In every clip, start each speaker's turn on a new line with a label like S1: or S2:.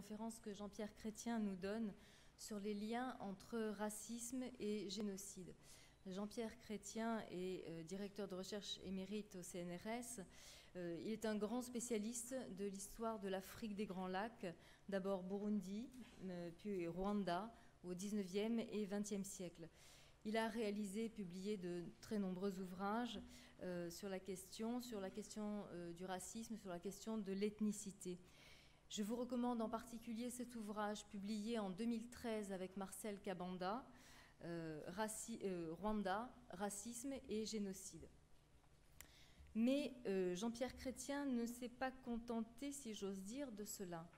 S1: conférence que Jean-Pierre Chrétien nous donne sur les liens entre racisme et génocide. Jean-Pierre Chrétien est euh, directeur de recherche émérite au CNRS. Euh, il est un grand spécialiste de l'histoire de l'Afrique des Grands Lacs, d'abord Burundi, euh, puis Rwanda, au 19e et 20e siècle. Il a réalisé, publié de très nombreux ouvrages sur la question, sur la question du racisme, sur la question de l'ethnicité. Je vous recommande en particulier cet ouvrage publié en 2013 avec Marcel Kabanda, euh, euh, Rwanda, racisme et génocide. Mais euh, Jean-Pierre Chrétien ne s'est pas contenté, si j'ose dire, de cela.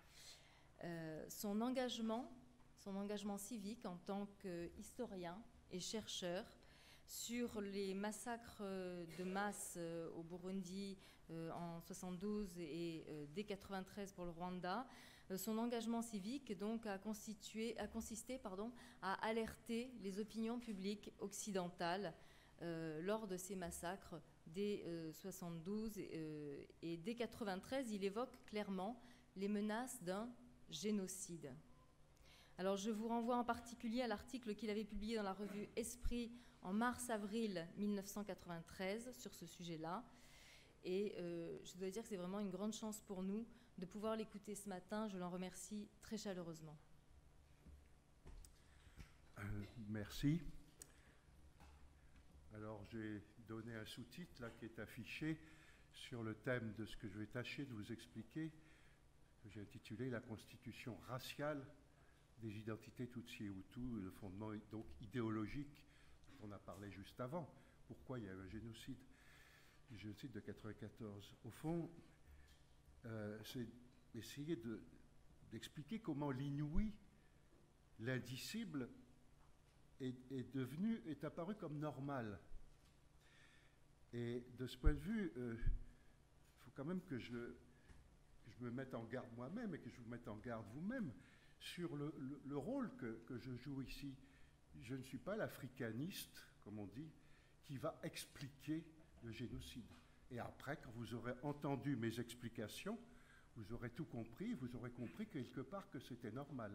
S1: son engagement, son engagement civique en tant qu'historien et chercheur sur les massacres de masse au Burundi en 72 et dès 93 pour le Rwanda, euh, son engagement civique donc a, constitué, a consisté pardon, à alerter les opinions publiques occidentales euh, lors de ces massacres dès 72 euh, et, dès 93, il évoque clairement les menaces d'un génocide. Alors je vous renvoie en particulier à l'article qu'il avait publié dans la revue Esprit en mars-avril 1993 sur ce sujet-là. Et je dois dire que c'est vraiment une grande chance pour nous de pouvoir l'écouter ce matin. Je l'en remercie très chaleureusement.
S2: Euh, merci. Alors j'ai donné un sous-titre là qui est affiché sur le thème de ce que je vais tâcher de vous expliquer, que j'ai intitulé La constitution raciale des identités Tutsi et Hutu, le fondement donc idéologique on a parlé juste avant. Pourquoi il y a eu un génocide Le génocide de 1994. Au fond, euh, c'est essayer d'expliquer comment l'inouï, l'indicible, est, devenu, est apparu comme normal. Et de ce point de vue, il euh, faut quand même que je, me mette en garde moi-même et que je vous mette en garde vous-même sur le, le, rôle que, je joue ici. Je ne suis pas l'africaniste, comme on dit, qui va expliquer le génocide. Et après, quand vous aurez entendu mes explications, vous aurez tout compris, vous aurez compris quelque part que c'était normal.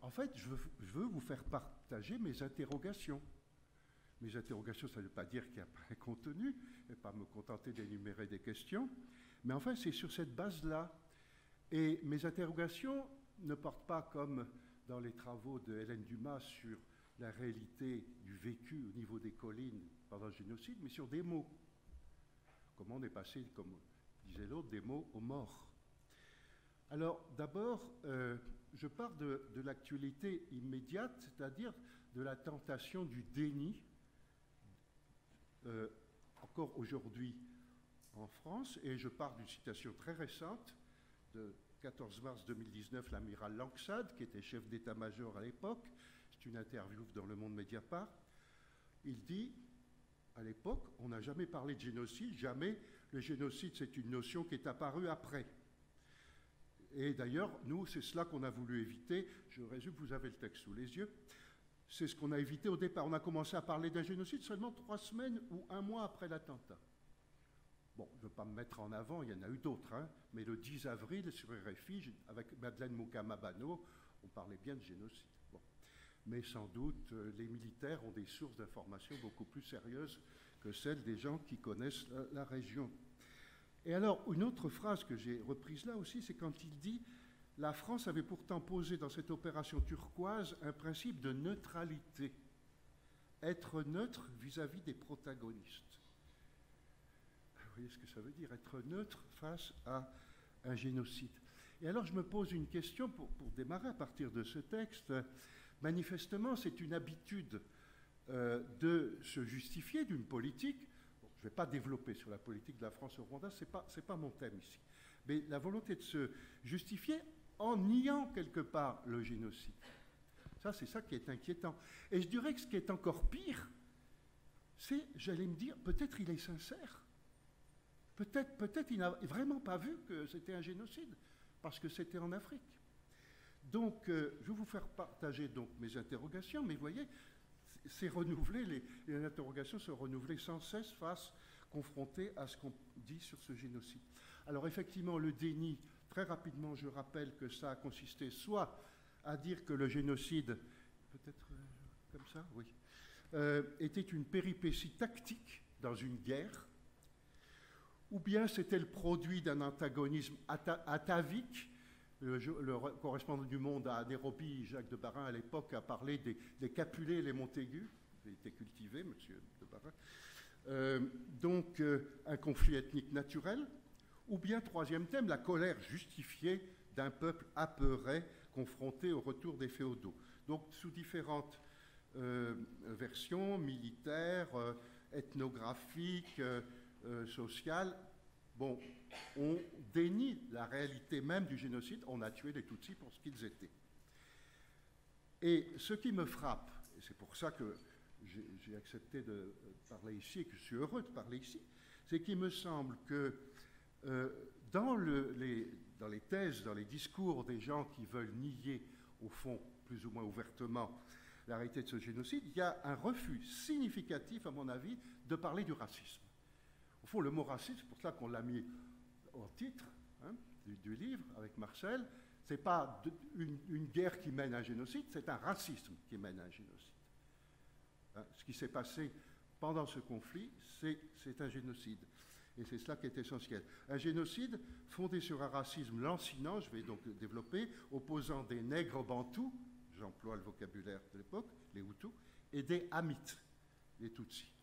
S2: En fait, je veux, vous faire partager mes interrogations. Mes interrogations, ça ne veut pas dire qu'il n'y a pas un contenu, et pas me contenter d'énumérer des questions, mais enfin, c'est sur cette base-là. Et mes interrogations ne portent pas comme dans les travaux de Hélène Dumas sur la réalité du vécu au niveau des collines pendant le génocide, mais sur des mots. Comment on est passé, comme disait l'autre, des mots aux morts. Alors d'abord, euh, je pars de, l'actualité immédiate, c'est-à-dire de la tentation du déni, euh, encore aujourd'hui en France, et je pars d'une citation très récente de 14 mars 2019, l'amiral Langsad, qui était chef d'état-major à l'époque, c'est une interview dans le Monde Mediapart, il dit, à l'époque, on n'a jamais parlé de génocide, jamais le génocide, c'est une notion qui est apparue après. Et d'ailleurs, nous, c'est cela qu'on a voulu éviter. Je résume, vous avez le texte sous les yeux. C'est ce qu'on a évité au départ. On a commencé à parler d'un génocide seulement trois semaines ou un mois après l'attentat. Bon, je ne veux pas me mettre en avant, il y en a eu d'autres, hein, mais le 10 avril, sur RFI, avec Madeleine Moukamabano, on parlait bien de génocide. Bon. Mais sans doute, euh, les militaires ont des sources d'informations beaucoup plus sérieuses que celles des gens qui connaissent la, région. Et alors, une autre phrase que j'ai reprise là aussi, c'est quand il dit La France avait pourtant posé dans cette opération turquoise un principe de neutralité, être neutre vis-à-vis des protagonistes. Vous voyez ce que ça veut dire, être neutre face à un génocide. Et alors, je me pose une question pour, démarrer à partir de ce texte. Manifestement, c'est une habitude euh, de se justifier d'une politique. je ne vais pas développer sur la politique de la France au Rwanda, ce n'est pas, pas mon thème ici. Mais la volonté de se justifier en niant quelque part le génocide. Ça, c'est ça qui est inquiétant. Et je dirais que ce qui est encore pire, c'est, j'allais me dire, peut-être il est sincère. Peut-être peut il n'a vraiment pas vu que c'était un génocide, parce que c'était en Afrique. Donc, euh, je vais vous faire partager donc mes interrogations, mais vous voyez, c'est renouvelé, les, interrogations se renouvelées sans cesse face, confrontées à ce qu'on dit sur ce génocide. Alors effectivement, le déni Très rapidement, je rappelle que ça a consisté soit à dire que le génocide, peut-être euh, comme ça, oui, euh, était une péripétie tactique dans une guerre, ou bien c'était le produit d'un antagonisme atavique. Le, correspondant du Monde à Nairobi, Jacques de Barin, à l'époque, a parlé des, des Capulets et les Montaigu, qui été cultivé, monsieur de Barin. Euh, donc, un conflit ethnique naturel, ou bien, troisième thème, la colère justifiée d'un peuple apeuré confronté au retour des féodaux. Donc, sous différentes euh, versions militaires, euh, ethnographiques, euh, sociales, bon, on dénie la réalité même du génocide. On a tué les Tutsis pour ce qu'ils étaient. Et ce qui me frappe, et c'est pour ça que j'ai accepté de parler ici et que je suis heureux de parler ici, c'est qu'il me semble que euh, dans les thèses, dans les discours des gens qui veulent nier, au fond, plus ou moins ouvertement, la réalité de ce génocide, il y a un refus significatif, à mon avis, de parler du racisme. Au fond, le mot racisme, c'est pour ça qu'on l'a mis au titre hein, du, livre avec Marcel, ce n'est pas une, guerre qui mène à un génocide, c'est un racisme qui mène à un génocide. Hein, ce qui s'est passé pendant ce conflit, c'est un génocide. Et c'est cela qui est essentiel. Un génocide fondé sur un racisme lancinant, je vais donc développer, opposant des nègres bantous, j'emploie le vocabulaire de l'époque, les Hutus, et des Hamites, les Tutsis.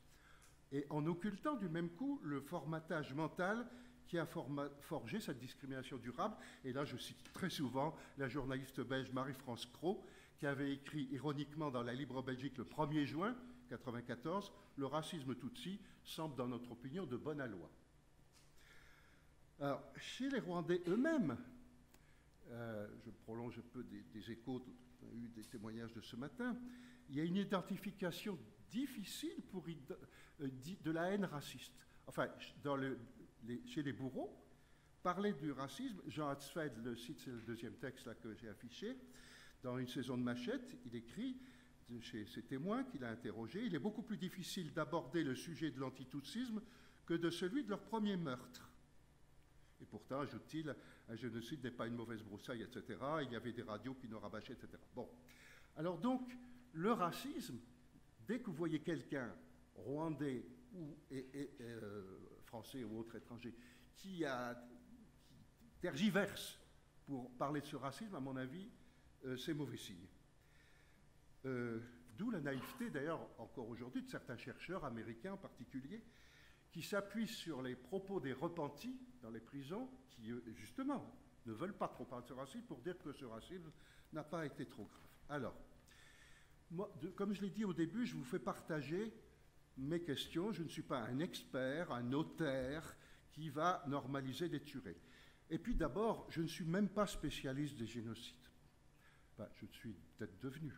S2: Et en occultant du même coup le formatage mental qui a forgé cette discrimination durable. Et là, je cite très souvent la journaliste belge Marie-France Cros, qui avait écrit ironiquement dans la Libre Belgique le 1er juin 1994 Le racisme tutsi semble, dans notre opinion, de bonne loi. Alors, chez les Rwandais eux-mêmes, euh, je prolonge un peu des, échos, on a eu des témoignages de ce matin, il y a une identification difficile euh, de la haine raciste. Enfin, chez les bourreaux, parler du racisme, Jean Hatzfeld le cite, c'est le deuxième texte que j'ai affiché, dans une saison de machette, il écrit chez ses témoins qu'il a interrogés, il est beaucoup plus difficile d'aborder le sujet de l'antitoutsisme que de celui de leur premier meurtre. Et pourtant, ajoute-t-il, un génocide n'est pas une mauvaise broussaille, etc. Il y avait des radios qui nous rabâchaient, etc. Bon. Alors donc, le racisme, dès que vous voyez quelqu'un, rwandais ou euh, français ou autre étranger, qui, a, tergiverse pour parler de ce racisme, à mon avis, euh, c'est mauvais signe. Euh, d'où la naïveté, d'ailleurs, encore aujourd'hui, de certains chercheurs américains en particulier, qui s'appuient sur les propos des repentis dans les prisons, qui justement ne veulent pas trop parler de ce racisme pour dire que ce racisme n'a pas été trop grave. Alors, comme je l'ai dit au début, je vous fais partager mes questions. Je ne suis pas un expert, un notaire qui va normaliser des tueries. Et puis d'abord, je ne suis même pas spécialiste des génocides. Enfin, je suis peut-être devenu.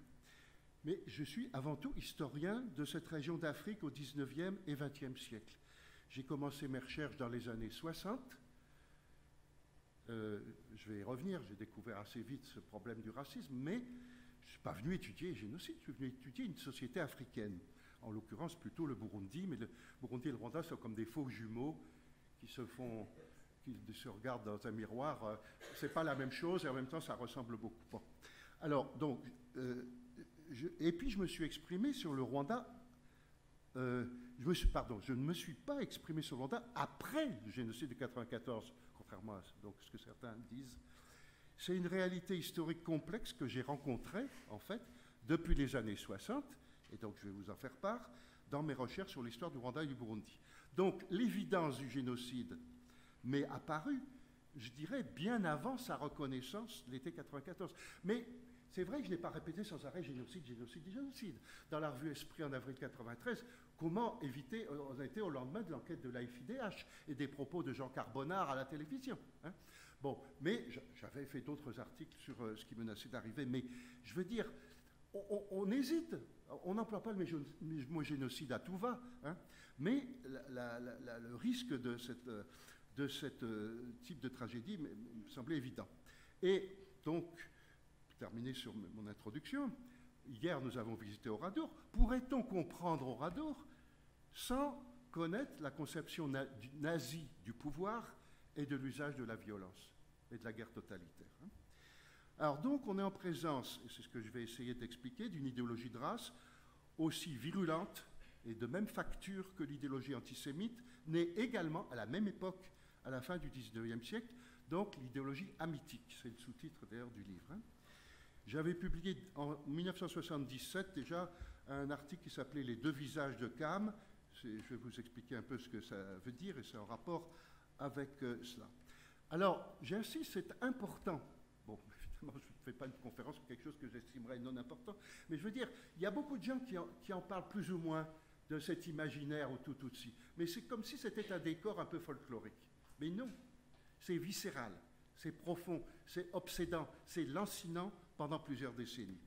S2: Mais je suis avant tout historien de cette région d'Afrique au 19e et 20e siècle. J'ai commencé mes recherches dans les années 60. Euh, je vais y revenir, j'ai découvert assez vite ce problème du racisme, mais je ne suis pas venu étudier génocide, je suis venu étudier une société africaine, en l'occurrence plutôt le Burundi, mais le Burundi et le Rwanda sont comme des faux jumeaux qui se font, qui se regardent dans un miroir. Euh, Ce n'est pas la même chose et en même temps ça ressemble beaucoup. Alors, donc, euh, et puis je me suis exprimé sur le Rwanda euh, je, ne me suis pas exprimé sur le après le génocide de 1994, contrairement à ce que certains disent. C'est une réalité historique complexe que j'ai rencontrée, en fait, depuis les années 60, et donc je vais vous en faire part, dans mes recherches sur l'histoire du Rwanda et du Burundi. Donc l'évidence du génocide m'est apparue, je dirais, bien avant sa reconnaissance l'été 94. Mais c'est vrai que je n'ai pas répété sans arrêt génocide, génocide, génocide. Dans la revue Esprit en avril 93, comment éviter, on a été au lendemain de l'enquête de l'AFIDH et des propos de Jean Carbonard à la télévision. Hein. Bon, mais j'avais fait d'autres articles sur euh, ce qui menaçait d'arriver, mais je veux dire, on, hésite, on n'emploie pas le mot génocide à tout va, hein. mais le risque de ce euh, type de tragédie me semblait évident. Et donc, terminer sur mon introduction, hier nous avons visité Oradour. Pourrait-on comprendre Oradour sans connaître la conception nazie du pouvoir et de l'usage de la violence et de la guerre totalitaire. hein? Alors donc on est en présence, et c'est ce que je vais essayer d'expliquer, d'une idéologie de race aussi virulente et de même facture que l'idéologie antisémite, née également à la même époque, à la fin du XIXe siècle, donc l'idéologie amitique. C'est le sous-titre d'ailleurs du livre. hein. J'avais publié en 1977 déjà un article qui s'appelait Les deux visages de Cam. Je vais vous expliquer un peu ce que ça veut dire et c'est en rapport avec euh, cela. Alors, j'insiste, c'est important. Bon, évidemment, je ne fais pas une conférence sur quelque chose que j'estimerais non important, mais je veux dire, il y a beaucoup de gens qui en, parlent plus ou moins de cet imaginaire au tout Tutsi. Mais c'est comme si c'était un décor un peu folklorique. Mais non, c'est viscéral, c'est profond, c'est obsédant, c'est lancinant pendant plusieurs décennies.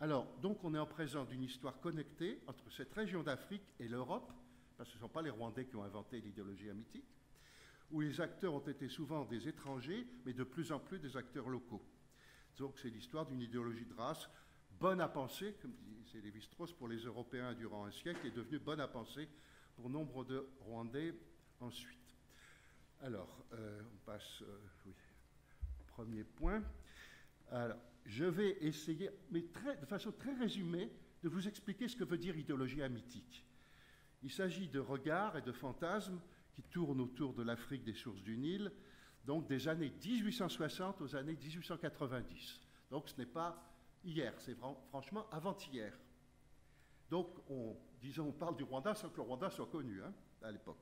S2: Alors, donc, on est en présence d'une histoire connectée entre cette région d'Afrique et l'Europe, parce que ce ne sont pas les Rwandais qui ont inventé l'idéologie amitique, où les acteurs ont été souvent des étrangers, mais de plus en plus des acteurs locaux. Donc, c'est l'histoire d'une idéologie de race bonne à penser, comme disait Lévi-Strauss, pour les Européens durant un siècle, et devenue bonne à penser pour nombre de Rwandais ensuite. Alors, euh, on passe, euh, oui, premier point. Alors, je vais essayer, mais de façon très résumée, de vous expliquer ce que veut dire idéologie amitique. Il s'agit de regards et de fantasmes qui tournent autour de l'Afrique des sources du Nil, donc des années 1860 aux années 1890. Donc ce n'est pas hier, c'est franchement avant-hier. Donc, on, disons, on parle du Rwanda sans que le Rwanda soit connu hein, à l'époque.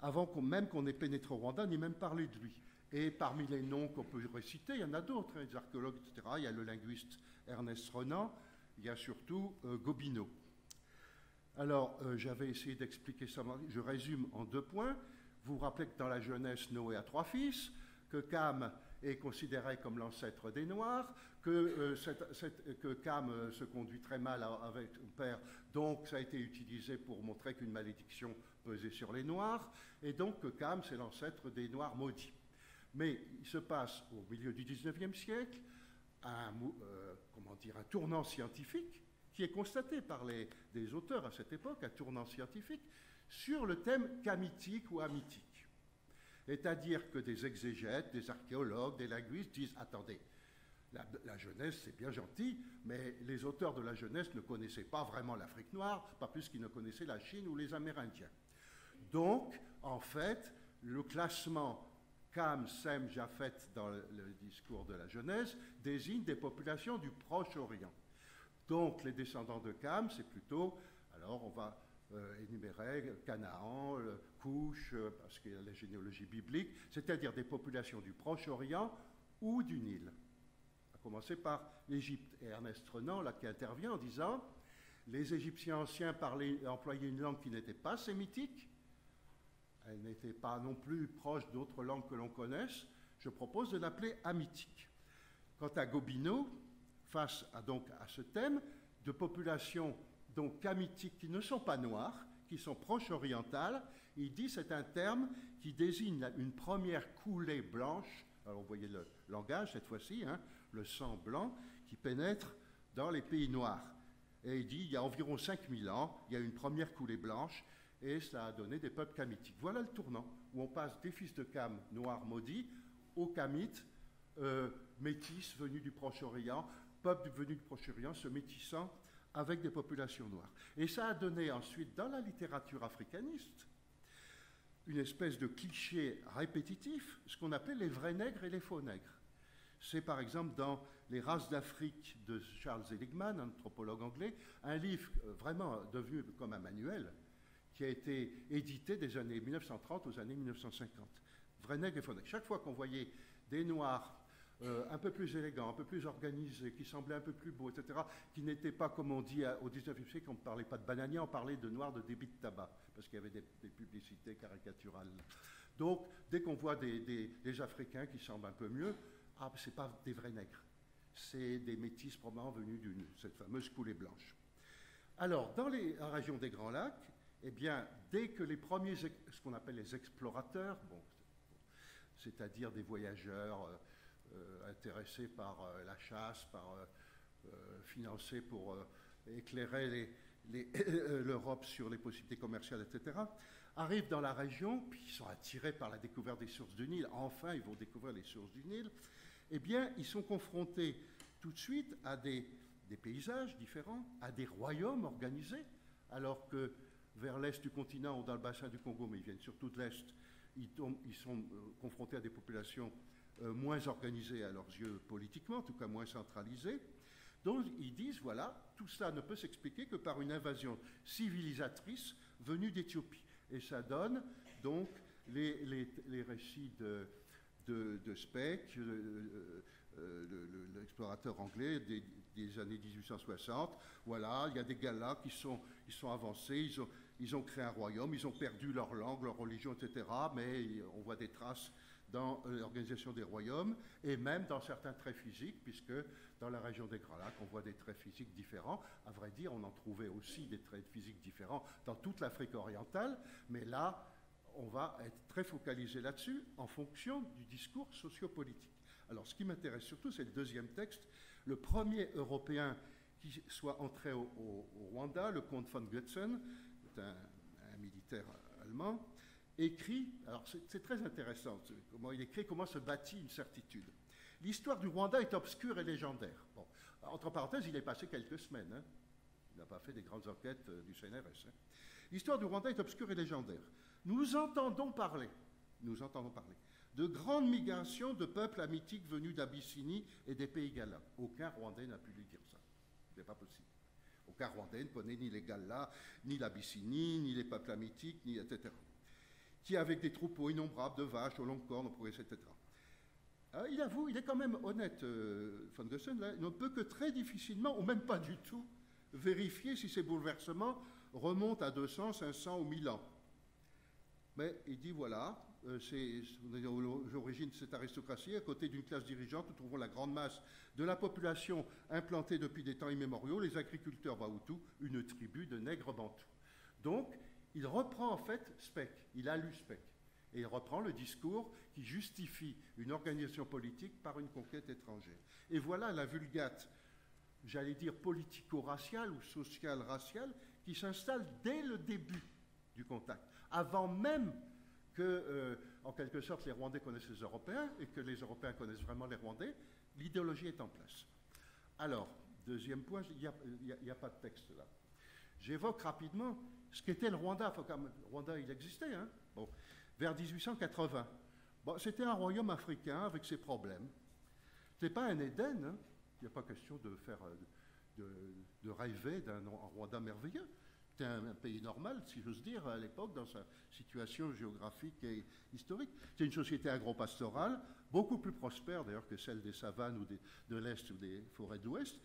S2: Avant même qu'on ait pénétré au Rwanda, ni même parlé de lui. Et parmi les noms qu'on peut réciter, il y en a d'autres, hein, des archéologues, etc. Il y a le linguiste Ernest Renan, il y a surtout euh, Gobineau. Alors, euh, j'avais essayé d'expliquer ça, je résume en deux points. Vous vous rappelez que dans la jeunesse, Noé a trois fils, que Cam est considéré comme l'ancêtre des Noirs, que, euh, Cam euh, se conduit très mal avec son père, donc ça a été utilisé pour montrer qu'une malédiction pesait sur les Noirs, et donc que Cam, c'est l'ancêtre des Noirs maudits. Mais il se passe au milieu du 19e siècle un, euh, comment dire, un tournant scientifique qui est constaté par les, des auteurs à cette époque, un tournant scientifique, sur le thème camitique ou amitique. C'est-à-dire que des exégètes, des archéologues, des linguistes disent attendez, la jeunesse c'est bien gentil, mais les auteurs de la jeunesse ne connaissaient pas vraiment l'Afrique noire, pas plus qu'ils ne connaissaient la Chine ou les Amérindiens. Donc, en fait, le classement Cam, Sem, Japhet dans le, discours de la Genèse désigne des populations du Proche-Orient. Donc, les descendants de Cam, c'est plutôt, alors on va euh, énumérer Canaan, le Couche, euh, parce qu'il y a la généalogie biblique, c'est-à-dire des populations du Proche-Orient ou du Nil. À commencer par l'Égypte. Et Ernest Renan, là, qui intervient en disant les Égyptiens anciens parlaient, employaient une langue qui n'était pas sémitique, elle n'était pas non plus proche d'autres langues que l'on connaisse, je propose de l'appeler amitique. Quant à Gobineau, face à, donc, à ce thème de populations donc camitiques qui ne sont pas noires, qui sont proches orientales, il dit c'est un terme qui désigne une première coulée blanche, alors vous voyez le langage cette fois-ci, hein, le sang blanc qui pénètre dans les pays noirs. Et il dit il y a environ 5000 ans, il y a une première coulée blanche, et cela a donné des peuples camitiques. Voilà le tournant, où on passe des fils de Cam noirs maudits aux camites euh, métis venus du Proche-Orient, peuples venus du Proche-Orient se métissant avec des populations noires. Et ça a donné ensuite, dans la littérature africaniste, une espèce de cliché répétitif, ce qu'on appelait les vrais nègres et les faux nègres. C'est par exemple dans Les races d'Afrique de Charles Seligman, anthropologue anglais, un livre vraiment devenu comme un manuel, qui a été édité des années 1930 aux années 1950. Vrais nègres et nègres. Chaque fois qu'on voyait des noirs euh, un peu plus élégants, un peu plus organisés, qui semblaient un peu plus beaux, etc., qui n'étaient pas, comme on dit au 19e siècle, on ne parlait pas de bananiers, on parlait de noirs de débit de tabac, parce qu'il y avait des, publicités caricaturales. Donc, dès qu'on voit des, Africains qui semblent un peu mieux, ah, ce n'est pas des vrais nègres, c'est des métis probablement venus d'une cette fameuse coulée blanche. Alors, dans la région des Grands Lacs, eh bien, dès que les premiers, ce qu'on appelle les explorateurs, c'est-à-dire des voyageurs euh, euh, intéressés par euh, la chasse, par financés pour éclairer l'Europe sur les possibilités commerciales, etc., arrivent dans la région, puis ils sont attirés par la découverte des sources du Nil, enfin ils vont découvrir les sources du Nil, eh bien ils sont confrontés tout de suite à des, paysages différents, à des royaumes organisés, alors que vers l'est du continent ou dans le bassin du Congo, mais ils viennent surtout de l'est, ils, sont euh, confrontés à des populations euh, moins organisées à leurs yeux politiquement, en tout cas moins centralisées. Donc ils disent, voilà, tout cela ne peut s'expliquer que par une invasion civilisatrice venue d'Éthiopie. Et ça donne donc les, récits de, de, Speck, euh, l'explorateur anglais des, années 1860. Voilà, il y a des gars qui sont, sont avancés, ils ont, ils ont créé un royaume, ils ont perdu leur langue, leur religion, etc. Mais on voit des traces dans euh, l'organisation des royaumes et même dans certains traits physiques, puisque dans la région des Grands Lacs, on voit des traits physiques différents. À vrai dire, on en trouvait aussi des traits physiques différents dans toute l'Afrique orientale, mais là, on va être très focalisé là-dessus en fonction du discours sociopolitique. Alors, ce qui m'intéresse surtout, c'est le deuxième texte, le premier Européen qui soit entré au, Rwanda, le comte von Un militaire allemand, écrit, alors c'est très intéressant comment il écrit, comment se bâtit une certitude. L'histoire du Rwanda est obscure et légendaire. Bon, entre parenthèses, il est passé quelques semaines. Hein. Il n'a pas fait des grandes enquêtes euh, du CNRS. Hein. L'histoire du Rwanda est obscure et légendaire. Nous entendons parler, nous entendons parler de grandes migrations de peuples amitiques venus d'Abyssinie et des pays galats. Aucun Rwandais n'a pu lui dire ça. Ce n'est pas possible. Aucun Rwandais ne connaît ni les Gallas, ni l'Abyssinie, ni les peuples ni etc qui, avec des troupeaux innombrables de vaches aux longues cornes, etc. Ah, il avoue, il est quand même honnête, euh, von Gossen, il ne peut que très difficilement, ou même pas du tout, vérifier si ces bouleversements remontent à 200, 500 ou 1000 ans. Mais il dit voilà, euh, c'est l'origine de cette aristocratie. À côté d'une classe dirigeante, nous trouvons la grande masse de la population implantée depuis des temps immémoriaux, les agriculteurs Bahutu, une tribu de nègres bantous. Donc, il reprend en fait Speck, il a lu Speck, et il reprend le discours qui justifie une organisation politique par une conquête étrangère. Et voilà la vulgate, j'allais dire politico-raciale ou social-raciale, qui s'installe dès le début du contact, avant même que, euh, en quelque sorte, les Rwandais connaissent les Européens et que les Européens connaissent vraiment les Rwandais, l'idéologie est en place. Alors, deuxième point, il n'y a, pas de texte là. J'évoque rapidement ce qu'était le Rwanda. le Rwanda, il existait, hein bon, vers 1880. Bon, c'était un royaume africain avec ses problèmes. Ce n'était pas un Éden. Hein. Il n'y a pas question de faire, euh, de, rêver d'un Rwanda merveilleux. C'était un, pays normal, si j'ose dire, à l'époque, dans sa situation géographique et historique. C'était une société agro-pastorale, beaucoup plus prospère d'ailleurs que celle des savanes ou de l'Est ou des forêts de l'Ouest,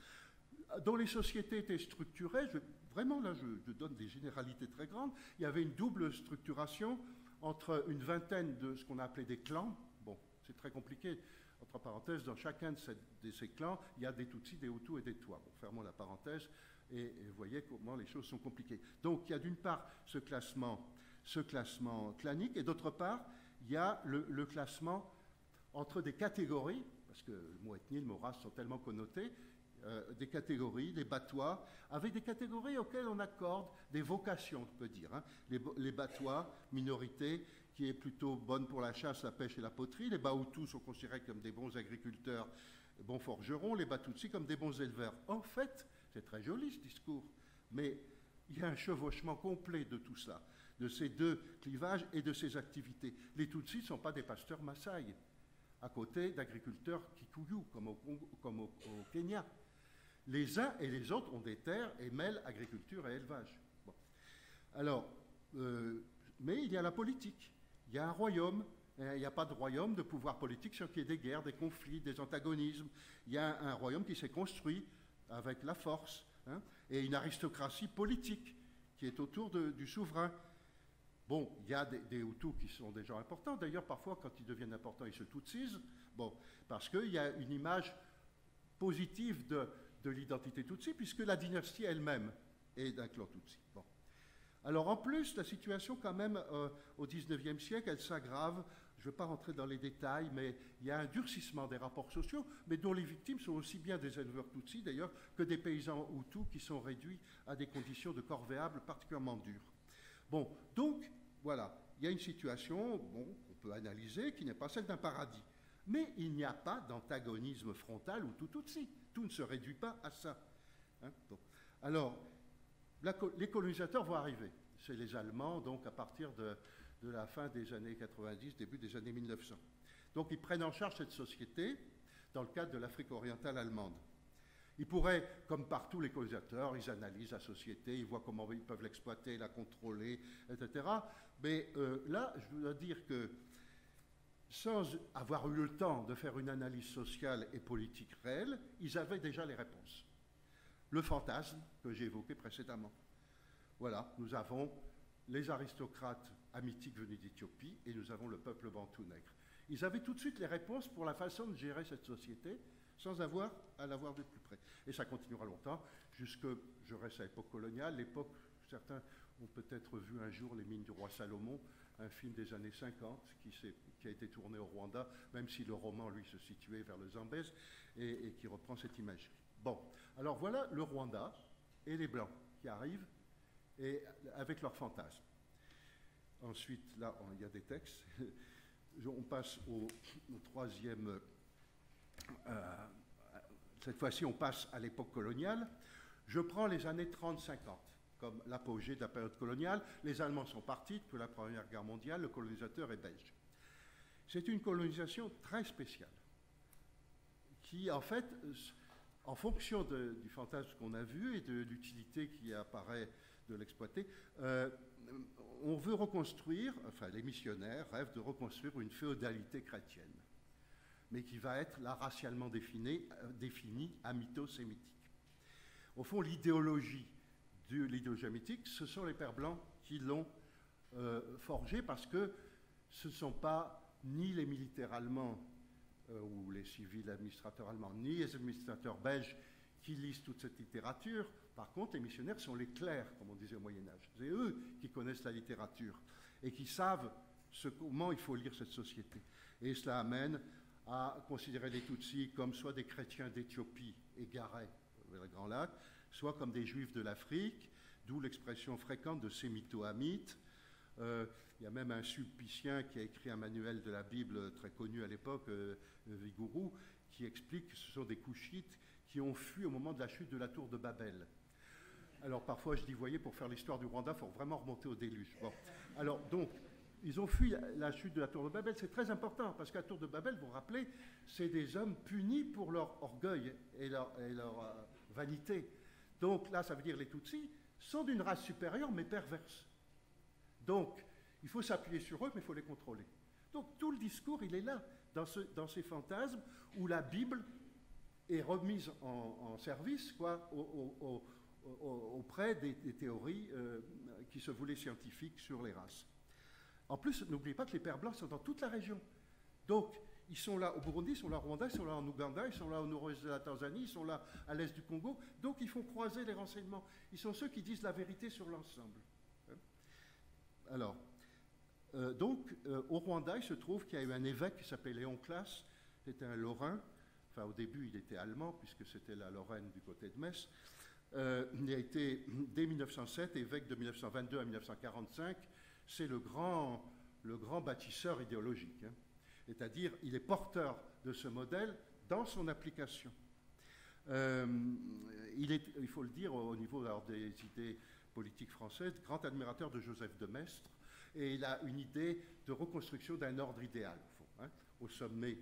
S2: dont les sociétés étaient structurées, vraiment là je, donne des généralités très grandes, il y avait une double structuration entre une vingtaine de ce qu'on a appelé des clans, bon c'est très compliqué, entre parenthèses, dans chacun de, ces clans, il y a des Tutsis, des Hutus et des Tois. Bon, fermons la parenthèse et, vous voyez comment les choses sont compliquées. Donc il y a d'une part ce classement, ce classement clanique et d'autre part il y a le, classement entre des catégories, parce que le mot ethnie, le mot race sont tellement connotés, euh, des catégories, des batois, avec des catégories auxquelles on accorde des vocations, on peut dire. Hein. Les, les, batois, minorité, qui est plutôt bonne pour la chasse, la pêche et la poterie. Les Bahutus sont considérés comme des bons agriculteurs, bons forgerons. Les Batutsi comme des bons éleveurs. En fait, c'est très joli ce discours, mais il y a un chevauchement complet de tout cela, de ces deux clivages et de ces activités. Les Tutsis ne sont pas des pasteurs Maasai, à côté d'agriculteurs Kikuyu, comme au, comme au Kenya. Les uns et les autres ont des terres et mêlent agriculture et élevage. Alors, euh, mais il y a la politique. Il y a un royaume. Il n'y a pas de royaume de pouvoir politique sans qu'il y ait des guerres, des conflits, des antagonismes. Il y a un, royaume qui s'est construit avec la force hein, et une aristocratie politique qui est autour du souverain. Bon, il y a des, des, Hutus qui sont des gens importants. D'ailleurs, parfois, quand ils deviennent importants, ils se tutsisent. Bon, parce qu'il y a une image positive de, de l'identité Tutsi, puisque la dynastie elle-même est d'un clan Tutsi. Bon. Alors en plus, la situation quand même euh, au XIXe siècle, elle s'aggrave. Je ne vais pas rentrer dans les détails, mais il y a un durcissement des rapports sociaux, mais dont les victimes sont aussi bien des éleveurs Tutsi d'ailleurs que des paysans Hutus qui sont réduits à des conditions de corvéables particulièrement dures. Bon, donc voilà, il y a une situation, bon, qu'on peut analyser, qui n'est pas celle d'un paradis. Mais il n'y a pas d'antagonisme frontal ou tout Tutsi. Tout ne se réduit pas à ça. Hein. Alors, les colonisateurs vont arriver. C'est les Allemands, donc à partir de, de, la fin des années 90, début des années 1900. Donc ils prennent en charge cette société dans le cadre de l'Afrique orientale allemande. Ils pourraient, comme partout les colonisateurs, ils analysent la société, ils voient comment ils peuvent l'exploiter, la contrôler, etc. Mais euh, là, je dois dire que sans avoir eu le temps de faire une analyse sociale et politique réelle, ils avaient déjà les réponses. Le fantasme que j'ai évoqué précédemment. Voilà, nous avons les aristocrates amitiques venus d'Éthiopie et nous avons le peuple bantou nègre. Ils avaient tout de suite les réponses pour la façon de gérer cette société sans avoir à la voir de plus près. Et ça continuera longtemps, jusque, je reste à l'époque coloniale, l'époque, certains ont peut-être vu un jour Les mines du roi Salomon, un film des années 50 qui, a été tourné au Rwanda, même si le roman, lui, se situait vers le Zambèze, et, qui reprend cette image. Bon, alors voilà le Rwanda et les Blancs qui arrivent et avec leurs fantasmes. Ensuite, là, il y a des textes. On passe au, troisième. Euh, cette fois-ci, on passe à l'époque coloniale. Je prends les années 30-50 comme l'apogée de la période coloniale. Les Allemands sont partis depuis la Première Guerre mondiale, le colonisateur est belge. C'est une colonisation très spéciale, qui en fait, en fonction du fantasme qu'on a vu et de l'utilité qui apparaît de l'exploiter, euh, on veut reconstruire, enfin les missionnaires rêvent de reconstruire une féodalité chrétienne, mais qui va être là racialement définie, euh, définie amito-sémitique. Au fond, l'idéologie de l'idéologie mythique, ce sont les Pères Blancs qui l'ont euh, forgé parce que ce ne sont pas ni les militaires allemands euh, ou les civils administrateurs allemands, ni les administrateurs belges qui lisent toute cette littérature. Par contre, les missionnaires sont les clercs, comme on disait au Moyen Âge. C'est eux qui connaissent la littérature et qui savent comment il faut lire cette société. Et cela amène à considérer les Tutsis comme soit des chrétiens d'Éthiopie égarés vers le Grand Lac, soit comme des juifs de l'Afrique, d'où l'expression fréquente de sémito-amites. Euh, il y a même un sulpicien qui a écrit un manuel de la Bible très connu à l'époque, euh, Vigourou, qui explique que ce sont des couchites qui ont fui au moment de la chute de la tour de Babel. Alors parfois je dis, voyez, pour faire l'histoire du Rwanda, il faut vraiment remonter au déluge. Bon. Alors donc, ils ont fui la chute de la tour de Babel, c'est très important, parce que la tour de Babel, vous vous rappelez, c'est des hommes punis pour leur orgueil et leur, euh, vanité. Donc là, ça veut dire les Tutsis sont d'une race supérieure mais perverse. Donc, il faut s'appuyer sur eux, mais il faut les contrôler. Donc tout le discours, il est là, dans, ces fantasmes où la Bible est remise en, service quoi, auprès des, théories euh, qui se voulaient scientifiques sur les races. En plus, n'oubliez pas que les Pères Blancs sont dans toute la région. Donc, ils sont là au Burundi, ils sont là au Rwanda, ils sont là en Ouganda, ils sont là au nord-est de la Tanzanie, ils sont là à l'est du Congo. Donc ils font croiser les renseignements. Ils sont ceux qui disent la vérité sur l'ensemble. Hein. Alors, euh, donc euh, au Rwanda, il se trouve qu'il y a eu un évêque qui s'appelait Léon Classe, c'était un Lorrain. Enfin, au début, il était allemand, puisque c'était la Lorraine du côté de Metz. Euh, il a été, dès 1907, évêque de 1922 à 1945. C'est le grand, le grand bâtisseur idéologique. Hein. C'est-à-dire, il est porteur de ce modèle dans son application. Euh, il est, il faut le dire, au niveau des idées politiques françaises, grand admirateur de Joseph de Maistre, et il a une idée de reconstruction d'un ordre idéal, au, fond, hein. au sommet,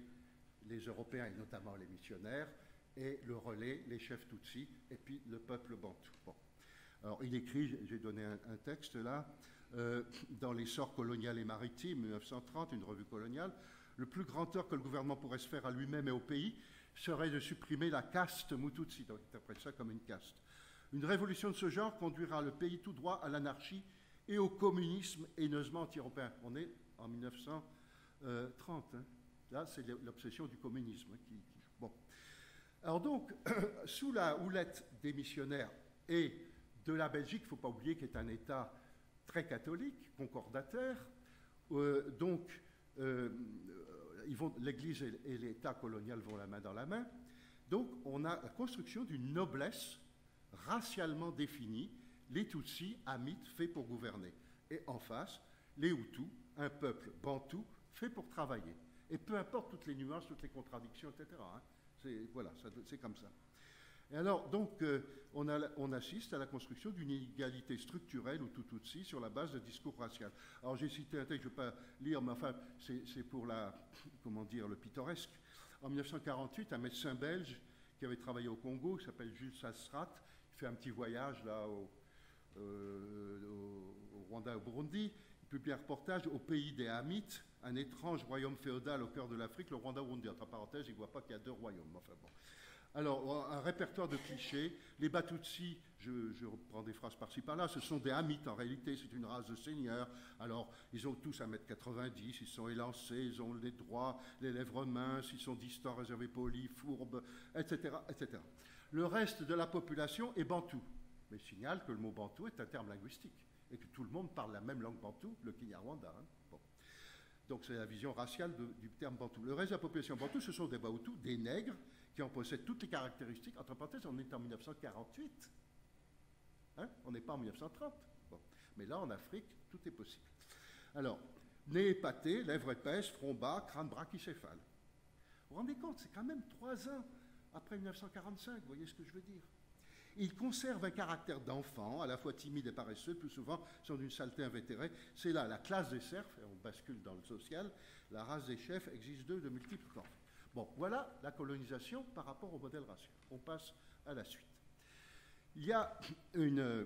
S2: les Européens et notamment les missionnaires, et le relais, les chefs Tutsis, et puis le peuple bantou. Alors, il écrit, j'ai donné un, texte là, euh, dans l'essor colonial et maritime, 1930, une revue coloniale, le plus grand tort que le gouvernement pourrait se faire à lui-même et au pays serait de supprimer la caste Mututsi. Donc, il interprète ça comme une caste. Une révolution de ce genre conduira le pays tout droit à l'anarchie et au communisme haineusement anti-européen. On est en 1930. Hein. Là, c'est l'obsession du communisme. Bon. Alors donc, sous la houlette des missionnaires et de la Belgique, il ne faut pas oublier qu'est un État très catholique, concordataire, euh, donc euh, l'Église et l'État colonial vont la main dans la main. Donc on a la construction d'une noblesse racialement définie, les Tutsis, Hamites, faits pour gouverner. Et en face, les Hutus, un peuple bantou, fait pour travailler. Et peu importe toutes les nuances, toutes les contradictions, etc. Voilà, c'est comme ça. Et alors, donc, euh, on, assiste à la construction d'une inégalité structurelle ou tout aussi sur la base de discours racial. Alors, j'ai cité un texte, je ne vais pas lire, mais enfin, c'est pour la, comment dire, le pittoresque. En 1948, un médecin belge qui avait travaillé au Congo, qui s'appelle Jules Sassrat, il fait un petit voyage là au, euh, au, Rwanda au Burundi, publie un reportage au pays des Hamites, un étrange royaume féodal au cœur de l'Afrique, le Rwanda-Burundi. Entre parenthèses, il ne voit pas qu'il y a deux royaumes. Enfin bon. Alors, un répertoire de clichés. Les Batutsi, je, je reprends des phrases par-ci par-là, ce sont des Hamites en réalité, c'est une race de seigneurs. Alors, ils ont tous 1m90, ils sont élancés, ils ont les droits, les lèvres minces, ils sont distants, réservés, polis, fourbes, etc., etc. Le reste de la population est bantou, mais je signale que le mot bantou est un terme linguistique et que tout le monde parle la même langue bantou, le Kinyarwanda. Hein. Bon. Donc, c'est la vision raciale du terme bantou. Le reste de la population bantou, ce sont des Bautus, des nègres, qui en possède toutes les caractéristiques. Entre parenthèses, on est en 1948. Hein? on n'est pas en 1930. Mais là, en Afrique, tout est possible. Alors, nez épaté, lèvres épaisses, front bas, crâne brachycéphale. Vous vous rendez compte, c'est quand même trois ans après 1945, vous voyez ce que je veux dire il conserve un caractère d'enfant, à la fois timide et paresseux, plus souvent sont d'une saleté invétérée. C'est là la classe des serfs, et on bascule dans le social, la race des chefs existe d'eux de multiples formes. Bon, voilà la colonisation par rapport au modèle racial. On passe à la suite. Il y a une,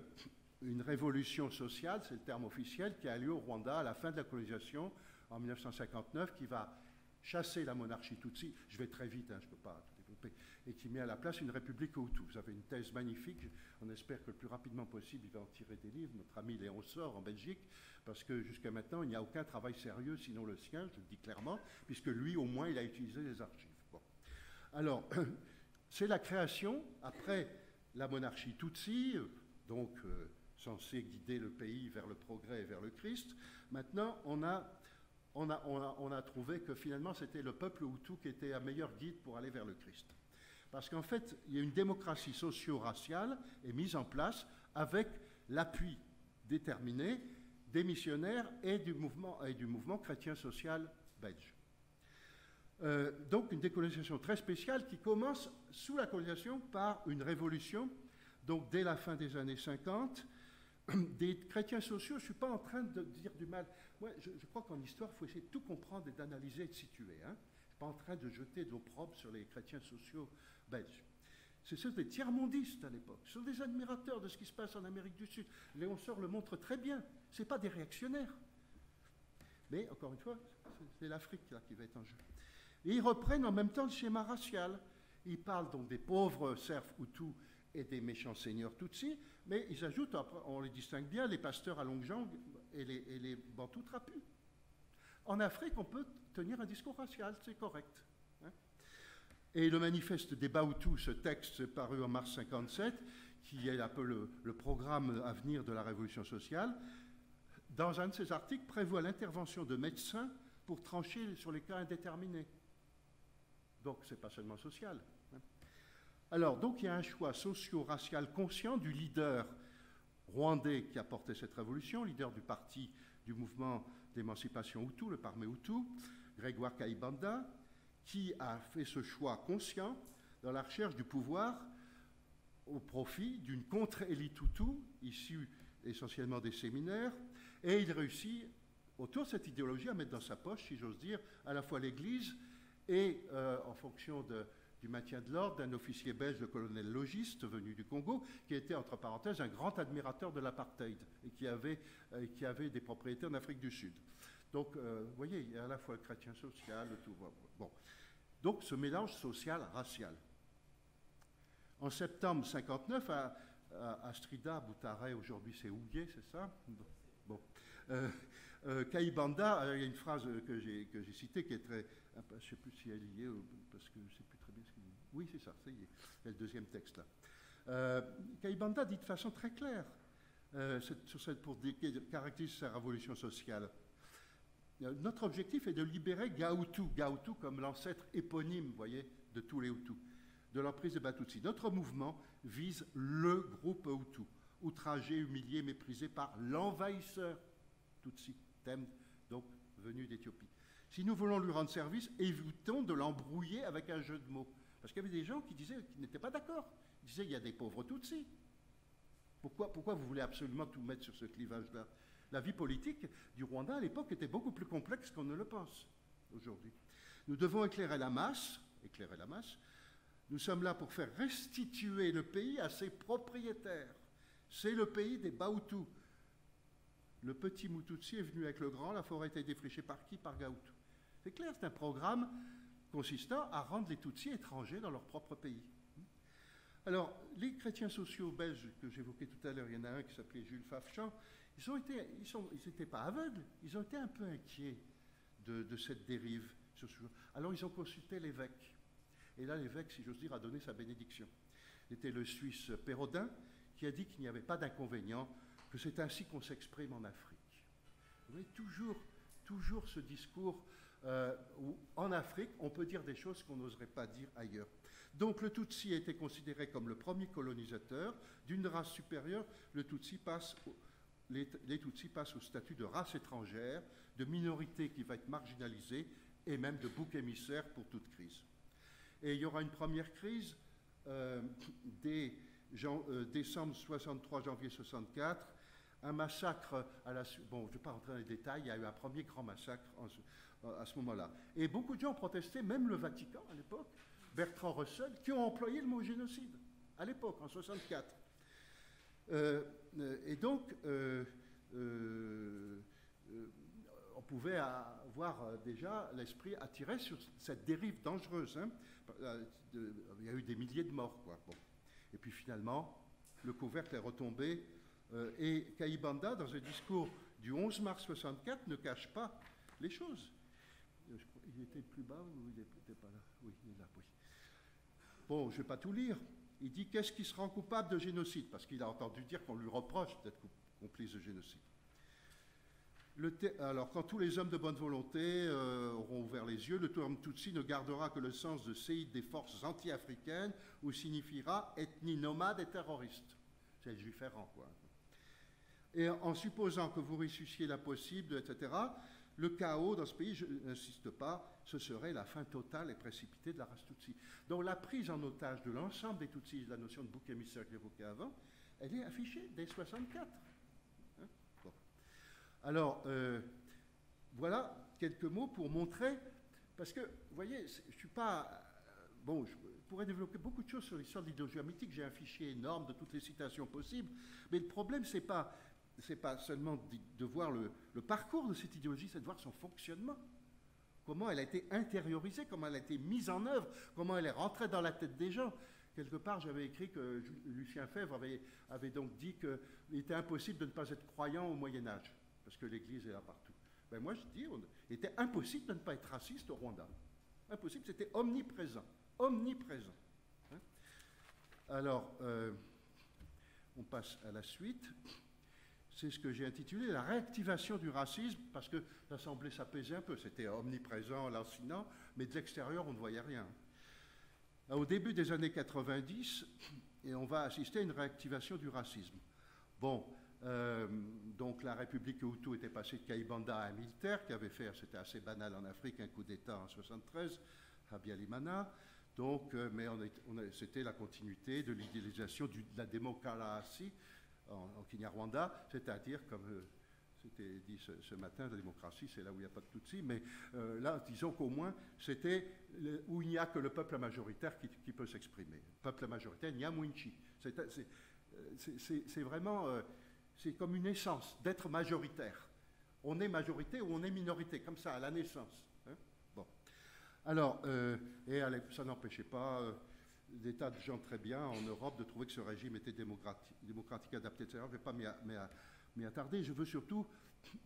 S2: révolution sociale, c'est le terme officiel, qui a lieu au Rwanda à la fin de la colonisation en 1959, qui va chasser la monarchie Tutsi. Je vais très vite, hein, je ne peux pas tout développer. Et qui met à la place une république Hutu. Vous avez une thèse magnifique. On espère que le plus rapidement possible, il va en tirer des livres. Notre ami Léon Sort en Belgique parce que jusqu'à maintenant, il n'y a aucun travail sérieux sinon le sien, je le dis clairement, puisque lui, au moins, il a utilisé les archives. Alors, c'est la création, après la monarchie Tutsi, donc euh, censée guider le pays vers le progrès et vers le Christ, maintenant, on a, on a, on a trouvé que finalement, c'était le peuple Hutu qui était un meilleur guide pour aller vers le Christ. Parce qu'en fait, il y a une démocratie socio-raciale est mise en place avec l'appui déterminé des missionnaires et du mouvement, chrétien social belge. Euh, donc une décolonisation très spéciale qui commence sous la colonisation par une révolution, donc dès la fin des années 50. Des chrétiens sociaux, je ne suis pas en train de dire du mal. Moi, je, crois qu'en histoire, il faut essayer de tout comprendre et d'analyser et de situer. Hein. En train de jeter de l'opprobre sur les chrétiens sociaux belges. C'est ceux des tiers-mondistes à l'époque. Ce sont des admirateurs de ce qui se passe en Amérique du Sud. Léon Seur le montre très bien. Ce pas des réactionnaires. Mais, encore une fois, c'est l'Afrique qui va être en jeu. Et ils reprennent en même temps le schéma racial. Ils parlent donc des pauvres serfs Hutus et des méchants seigneurs Tutsis, mais ils ajoutent, on les distingue bien, les pasteurs à longue jambe et les, et les bantous trapus. En Afrique, on peut tenir un discours racial, c'est correct. Et le manifeste des Bautus, ce texte paru en mars 57, qui est un peu le, programme à venir de la révolution sociale, dans un de ses articles, prévoit l'intervention de médecins pour trancher sur les cas indéterminés. Donc, ce n'est pas seulement social. Hein. Alors, donc, il y a un choix socio-racial conscient du leader rwandais qui a porté cette révolution, leader du parti du mouvement d'émancipation Hutu, le Parmé Hutu, Grégoire Kaibanda, qui a fait ce choix conscient dans la recherche du pouvoir au profit d'une contre-élite Hutu, issue essentiellement des séminaires, et il réussit, autour de cette idéologie, à mettre dans sa poche, si j'ose dire, à la fois l'Église et, euh, en fonction du maintien de l'ordre, d'un officier belge, le colonel Logiste, venu du Congo, qui était, entre parenthèses, un grand admirateur de l'apartheid et qui avait, euh, qui avait des propriétés en Afrique du Sud. Donc, euh, vous voyez, il y a à la fois le chrétien social, le tout. Bon. Donc, ce mélange social-racial. En septembre 59, à, à, Strida, Boutaret, aujourd'hui c'est Houguet, c'est ça? Bon. Euh, euh, Kaibanda, il y a une phrase que j'ai, citée qui est très. Je ne sais plus si elle y est, parce que je ne Oui, c'est ça, ça y est, il le deuxième texte là. Euh, Kaibanda dit de façon très claire euh, sur cette, pour caractériser sa révolution sociale. Euh, notre objectif est de libérer Gaoutou, Gaoutou comme l'ancêtre éponyme, voyez, de tous les Hutus, de l'emprise des Batutsi. Notre mouvement vise le groupe Hutu, outragé, humilié, méprisé par l'envahisseur Tutsi. thème donc venu d'Éthiopie. Si nous voulons lui rendre service, évitons de l'embrouiller avec un jeu de mots. Parce qu'il y avait des gens qui disaient qu'ils n'étaient pas d'accord. Ils disaient il y a des pauvres Tutsis. Pourquoi, pourquoi vous voulez absolument tout mettre sur ce clivage-là? La vie politique du Rwanda à l'époque était beaucoup plus complexe qu'on ne le pense aujourd'hui. Nous devons éclairer la masse, éclairer la masse. Nous sommes là pour faire restituer le pays à ses propriétaires. C'est le pays des Bahutus. Le petit Mututsi est venu avec le grand, la forêt a été défrichée par qui? Par Gaoutou. C'est clair, c'est un programme consistant à rendre les Tutsis étrangers dans leur propre pays. Alors, les chrétiens sociaux belges que j'évoquais tout à l'heure, il y en a un qui s'appelait Jules été, ils n'étaient pas aveugles, ils ont été un peu inquiets de, cette dérive. Alors, ils ont consulté l'évêque. Et là, l'évêque, si j'ose dire, a donné sa bénédiction. C'était le Suisse Pérodin qui a dit qu'il n'y avait pas d'inconvénient, que c'est ainsi qu'on s'exprime en Afrique. Vous voyez, toujours, toujours ce discours euh, en Afrique, on peut dire des choses qu'on n'oserait pas dire ailleurs. Donc le Tutsi a été considéré comme le premier colonisateur d'une race supérieure. Le Tutsi passe les, Tutsis passent au statut de race étrangère, de minorité qui va être marginalisée et même de bouc émissaire pour toute crise. Et il y aura une première crise euh, dès euh, décembre 63, janvier 64, un massacre à la... Bon, je ne vais pas rentrer dans les détails, il y a eu un premier grand massacre à ce moment-là. Et beaucoup de gens ont protesté, même le Vatican à l'époque, Bertrand Russell, qui ont employé le mot génocide à l'époque, en 64. Euh, euh, et donc, euh, on pouvait avoir déjà l'esprit attiré sur cette dérive dangereuse. Hein. il y a eu des milliers de morts. Quoi. Et puis finalement, le couvercle est retombé. Et Kaibanda, dans un discours du 11 mars 64, ne cache pas les choses. Il était plus bas ou il n'était pas là? Oui, il est là. Bon, je ne vais pas tout lire. Il dit qu'est-ce qui se rend coupable de génocide? Parce qu'il a entendu dire qu'on lui reproche d'être complice de génocide. alors, quand tous les hommes de bonne volonté euh, auront ouvert les yeux, le terme Tutsi ne gardera que le sens de séide des forces anti-africaines, ou signifiera ethnie nomade et terroriste. C'est le juif errant, quoi. Et en supposant que vous ressusciez l'impossible, etc., le chaos dans ce pays, je n'insiste pas, ce serait la fin totale et précipitée de la race Tutsi. Donc la prise en otage de l'ensemble des Tutsis, la notion de bouc émissaire que j'évoquais avant, elle est affichée dès 64. Hein? Alors, euh, voilà quelques mots pour montrer, parce que, vous voyez, je ne suis pas... Euh, bon, je pourrais développer beaucoup de choses sur l'histoire de l'idéologie mythique, j'ai un fichier énorme de toutes les citations possibles, mais le problème, c'est pas c'est pas seulement de, voir le, parcours de cette idéologie, c'est de voir son fonctionnement. Comment elle a été intériorisée, comment elle a été mise en œuvre, comment elle est rentrée dans la tête des gens. Quelque part, j'avais écrit que Lucien Fèvre avait, donc dit qu'il était impossible de ne pas être croyant au Moyen Âge, parce que l'Église est là partout. Ben moi, je dis, il était impossible de ne pas être raciste au Rwanda. Impossible, c'était omniprésent. Omniprésent. Hein. Alors, euh, on passe à la suite c'est ce que j'ai intitulé la réactivation du racisme, parce que ça semblait s'apaiser un peu, c'était omniprésent, lancinant, mais de l'extérieur, on ne voyait rien. Au début des années 90, et on va assister à une réactivation du racisme. Bon, euh, donc la République Hutu était passée de Kaibanda à militaire qui avait fait, c'était assez banal en Afrique, un coup d'État en 73, Abiyalimana. Donc, euh, mais c'était la continuité de l'idéalisation de la démocratie en, en Kinyarwanda, c'est-à-dire, comme euh, c'était dit ce, matin, la démocratie, c'est là où il n'y a pas de Tutsi, mais euh, là, disons qu'au moins, c'était où il n'y a que le peuple majoritaire qui, peut s'exprimer. Le peuple majoritaire, Nyamwinchi. Euh, c'est vraiment, c'est comme une essence d'être majoritaire. On est majorité ou on est minorité, comme ça, à la naissance. Hein. bon. Alors, et ça n'empêchait pas des tas de gens très bien en Europe de trouver que ce régime était démocratique, adapté, etc. Je ne vais pas m'y attarder. Je veux surtout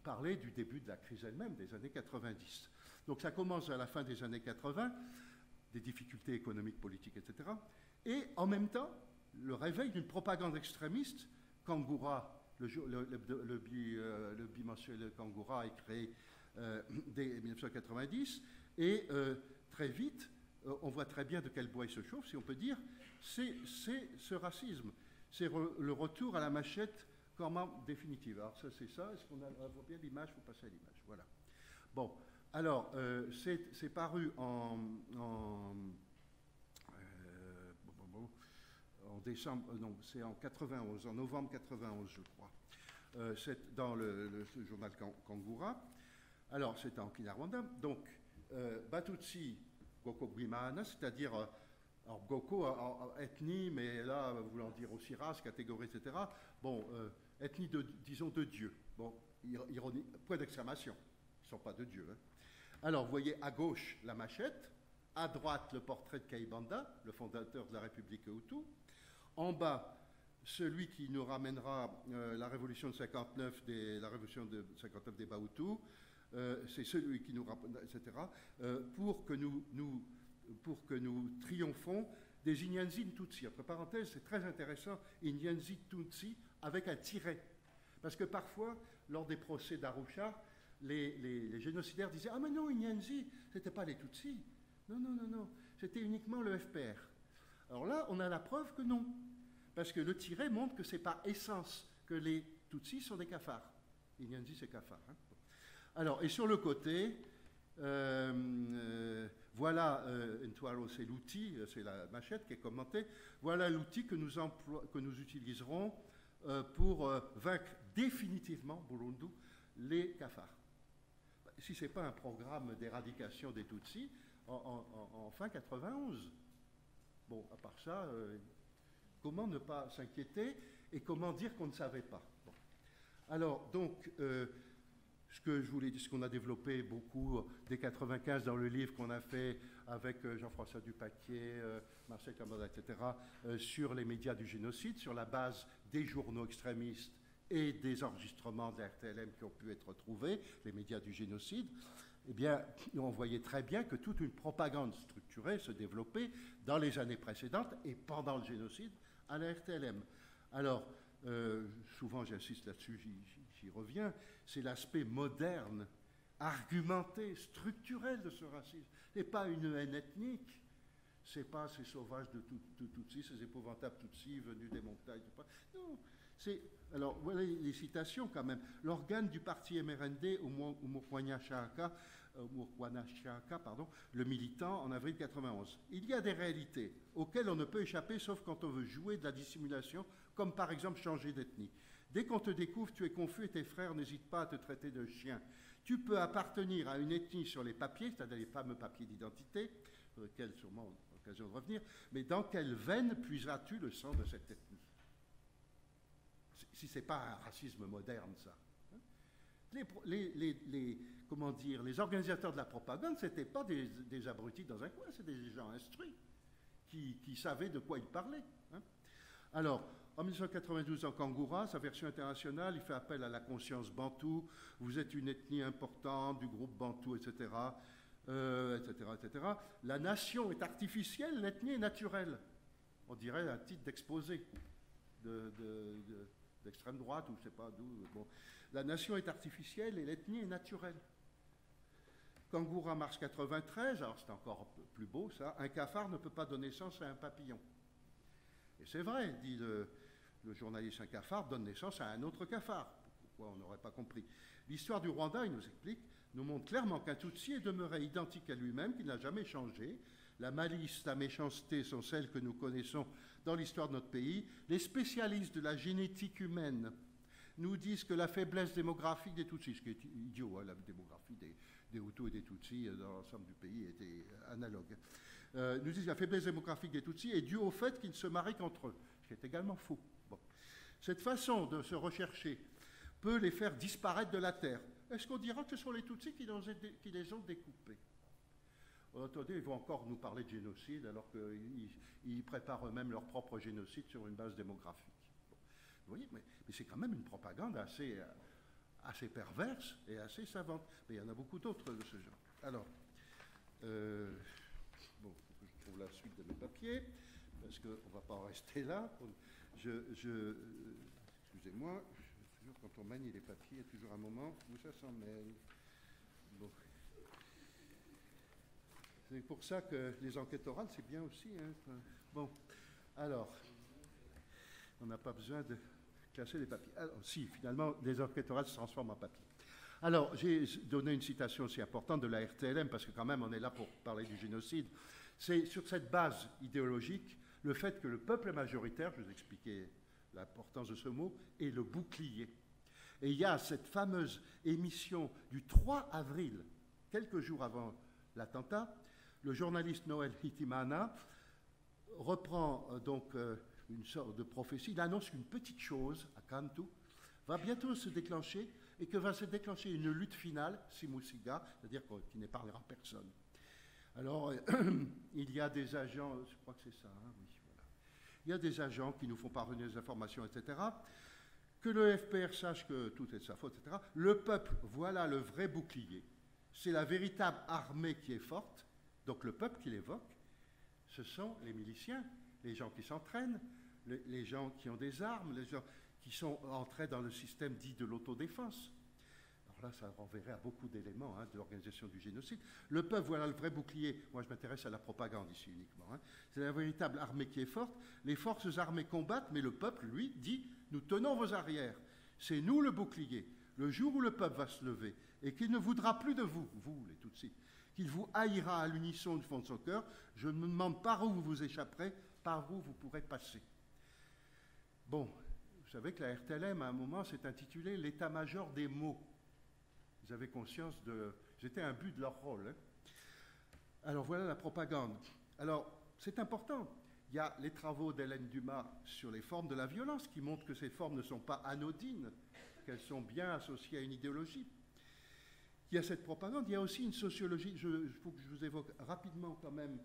S2: parler du début de la crise elle-même, des années 90. Donc ça commence à la fin des années 80, des difficultés économiques, politiques, etc. Et en même temps, le réveil d'une propagande extrémiste. Kangoura, le, le, euh, bimensuel Kangoura est créé euh, dès 1990. Et euh, très vite, on voit très bien de quel bois il se chauffe, si on peut dire, c'est ce racisme. C'est le retour à la machette comment définitive. Alors ça c'est ça, est-ce qu'on a, bien l'image, il faut passer à l'image, voilà. Bon, alors euh, c'est paru en, en, euh, décembre, non, c'est en 91, en novembre 91 je crois. c'est dans le, journal Kangoura. Alors c'est en Kinyarwanda, donc Batutsi Goko c'est-à-dire alors Goko, ethnie, mais là, voulant dire aussi race, catégorie, etc. Bon, euh, ethnie, de, disons, de Dieu. Bon, ironie, point d'exclamation. Ils ne sont pas de Dieu. Hein. Alors, vous voyez à gauche la machette, à droite le portrait de Kaibanda, le fondateur de la République Hutu. En bas, celui qui nous ramènera euh, la révolution de 59 des, la révolution de 59 des euh, c'est celui qui nous etc., pour que nous, nous pour que nous triomphons des Inyanzi Tutsi. Entre parenthèses, c'est très intéressant, Inyanzi Tutsi avec un tiret. Parce que parfois, lors des procès d'Arusha, les, génocidaires disaient Ah, mais non, Inyanzi, ce n'était pas les Tutsis. Non, non, non, non, c'était uniquement le FPR. Alors là, on a la preuve que non. Parce que le tiret montre que ce n'est pas essence que les Tutsis sont des cafards. Inyanzi, c'est cafard. Hein. Alors, et sur le côté, euh, euh, voilà, euh, c'est l'outil, c'est la machette qui est commentée. Voilà l'outil que nous, utiliserons euh, pour vaincre définitivement, Burundi, les cafards. Si ce n'est pas un programme d'éradication des Tutsis, en, fin 91. Bon, à part ça, comment ne pas s'inquiéter et comment dire qu'on ne savait pas? Alors, donc, ce que je voulais ce qu'on a développé beaucoup dès 95 dans le livre qu'on a fait avec euh, Jean-François Dupaquier, euh, Marcel Camada, etc., euh, sur les médias du génocide, sur la base des journaux extrémistes et des enregistrements de RTLM qui ont pu être trouvés, les médias du génocide, eh bien, on voyait très bien que toute une propagande structurée se développait dans les années précédentes et pendant le génocide à la RTLM. Alors, souvent j'insiste là-dessus, j'y reviens, c'est l'aspect moderne, argumenté, structurel de ce racisme. N'est pas une haine ethnique, c'est pas ces sauvages de, Tutsis, ces épouvantables Tutsis venus des montagnes. Non, c'est. Alors, voilà les citations quand même. L'organe du parti MRND, Umukwana euh, le militant en avril 91. Il y a des réalités auxquelles on ne peut échapper sauf quand on veut jouer de la dissimulation, comme par exemple changer d'ethnie. Dès qu'on te découvre, tu es confus et tes frères n'hésitent pas à te traiter de chien. Tu peux appartenir à une ethnie sur les papiers, c'est-à-dire les fameux papiers d'identité, sur lesquels sûrement on aura l'occasion de revenir, mais dans quelle veine puiseras-tu le sang de cette ethnie? Si ce n'est pas un racisme moderne, ça. Les, comment dire, les organisateurs de la propagande, ce n'étaient pas des, abrutis dans un coin, c'était des gens instruits qui, savaient de quoi ils parlaient. Hein Alors, en 1992, en Kangoura, sa version internationale, il fait appel à la conscience bantou. Vous êtes une ethnie importante du groupe bantou, etc. etc., etc. La nation est artificielle, l'ethnie est naturelle. On dirait un titre d'exposé d'extrême droite ou je ne sais pas d'où. La nation est artificielle et l'ethnie est naturelle. Kangoura, mars 93, alors c'est encore plus beau ça, un cafard ne peut pas donner sens à un papillon. Et c'est vrai, dit le, le journaliste un cafard donne naissance à un autre cafard. Pourquoi on n'aurait pas compris? L'histoire du Rwanda, il nous explique, nous montre clairement qu'un Tutsi est demeuré identique à lui-même, qu'il n'a jamais changé. La malice, la méchanceté sont celles que nous connaissons dans l'histoire de notre pays. Les spécialistes de la génétique humaine nous disent que la faiblesse démographique des Tutsis, ce qui est idiot, hein, la démographie des, des Hutus et des Tutsis dans l'ensemble du pays était analogue, euh, nous disent que la faiblesse démographique des Tutsis est due au fait qu'ils ne se marient qu'entre eux, ce qui est également faux. Cette façon de se rechercher peut les faire disparaître de la terre. Est-ce qu'on dira que ce sont les Tutsis qui, les ont découpés? Attendez, ils vont encore nous parler de génocide alors qu'ils préparent eux-mêmes leur propre génocide sur une base démographique. Vous voyez, mais, c'est quand même une propagande assez, assez perverse et assez savante. Mais il y en a beaucoup d'autres de ce genre. Alors, euh, bon, je trouve la suite de mes papiers, parce qu'on ne va pas en rester là je, excusez-moi, quand on manie les papiers, il y a toujours un moment où ça s'en mêle. C'est pour ça que les enquêtes orales, c'est bien aussi. Hein. Bon, alors, on n'a pas besoin de classer les papiers. Alors, si, finalement, les enquêtes orales se transforment en papier. Alors, j'ai donné une citation aussi importante de la RTLM, parce que quand même, on est là pour parler du génocide. C'est sur cette base idéologique, le fait que le peuple majoritaire, je vous expliquais l'importance de ce mot, est le bouclier. Et il y a cette fameuse émission du 3 avril, quelques jours avant l'attentat, le journaliste Noël Hitimana reprend euh, donc euh, une sorte de prophétie. Il annonce qu'une petite chose à Kantu va bientôt se déclencher et que va se déclencher une lutte finale, Simusiga, c'est-à-dire qui n'épargnera personne. Alors, il y a des agents, je crois que c'est ça, hein, oui, voilà. Il y a des agents qui nous font parvenir des informations, etc. Que le FPR sache que tout est de sa faute, etc. Le peuple, voilà le vrai bouclier. C'est la véritable armée qui est forte. Donc le peuple qui l'évoque, ce sont les miliciens, les gens qui s'entraînent, les, gens qui ont des armes, les gens qui sont entrés dans le système dit de l'autodéfense. Alors là, ça renverrait à beaucoup d'éléments hein, de l'organisation du génocide. Le peuple, voilà le vrai bouclier. Moi, je m'intéresse à la propagande ici uniquement. Hein. C'est la véritable armée qui est forte. Les forces armées combattent, mais le peuple, lui, dit Nous tenons vos arrières. C'est nous le bouclier. Le jour où le peuple va se lever et qu'il ne voudra plus de vous, vous les Tutsis, qu'il vous haïra à l'unisson du fond de son cœur, je me demande par où vous vous échapperez, par où vous pourrez passer. Bon, vous savez que la RTLM, à un moment, s'est intitulée l'état-major des mots. Vous avez conscience de... C'était un but de leur rôle. Hein. Alors voilà la propagande. Alors, c'est important. Il y a les travaux d'Hélène Dumas sur les formes de la violence qui montrent que ces formes ne sont pas anodines, qu'elles sont bien associées à une idéologie. Il y a cette propagande, il y a aussi une sociologie, il faut que je vous évoque rapidement quand même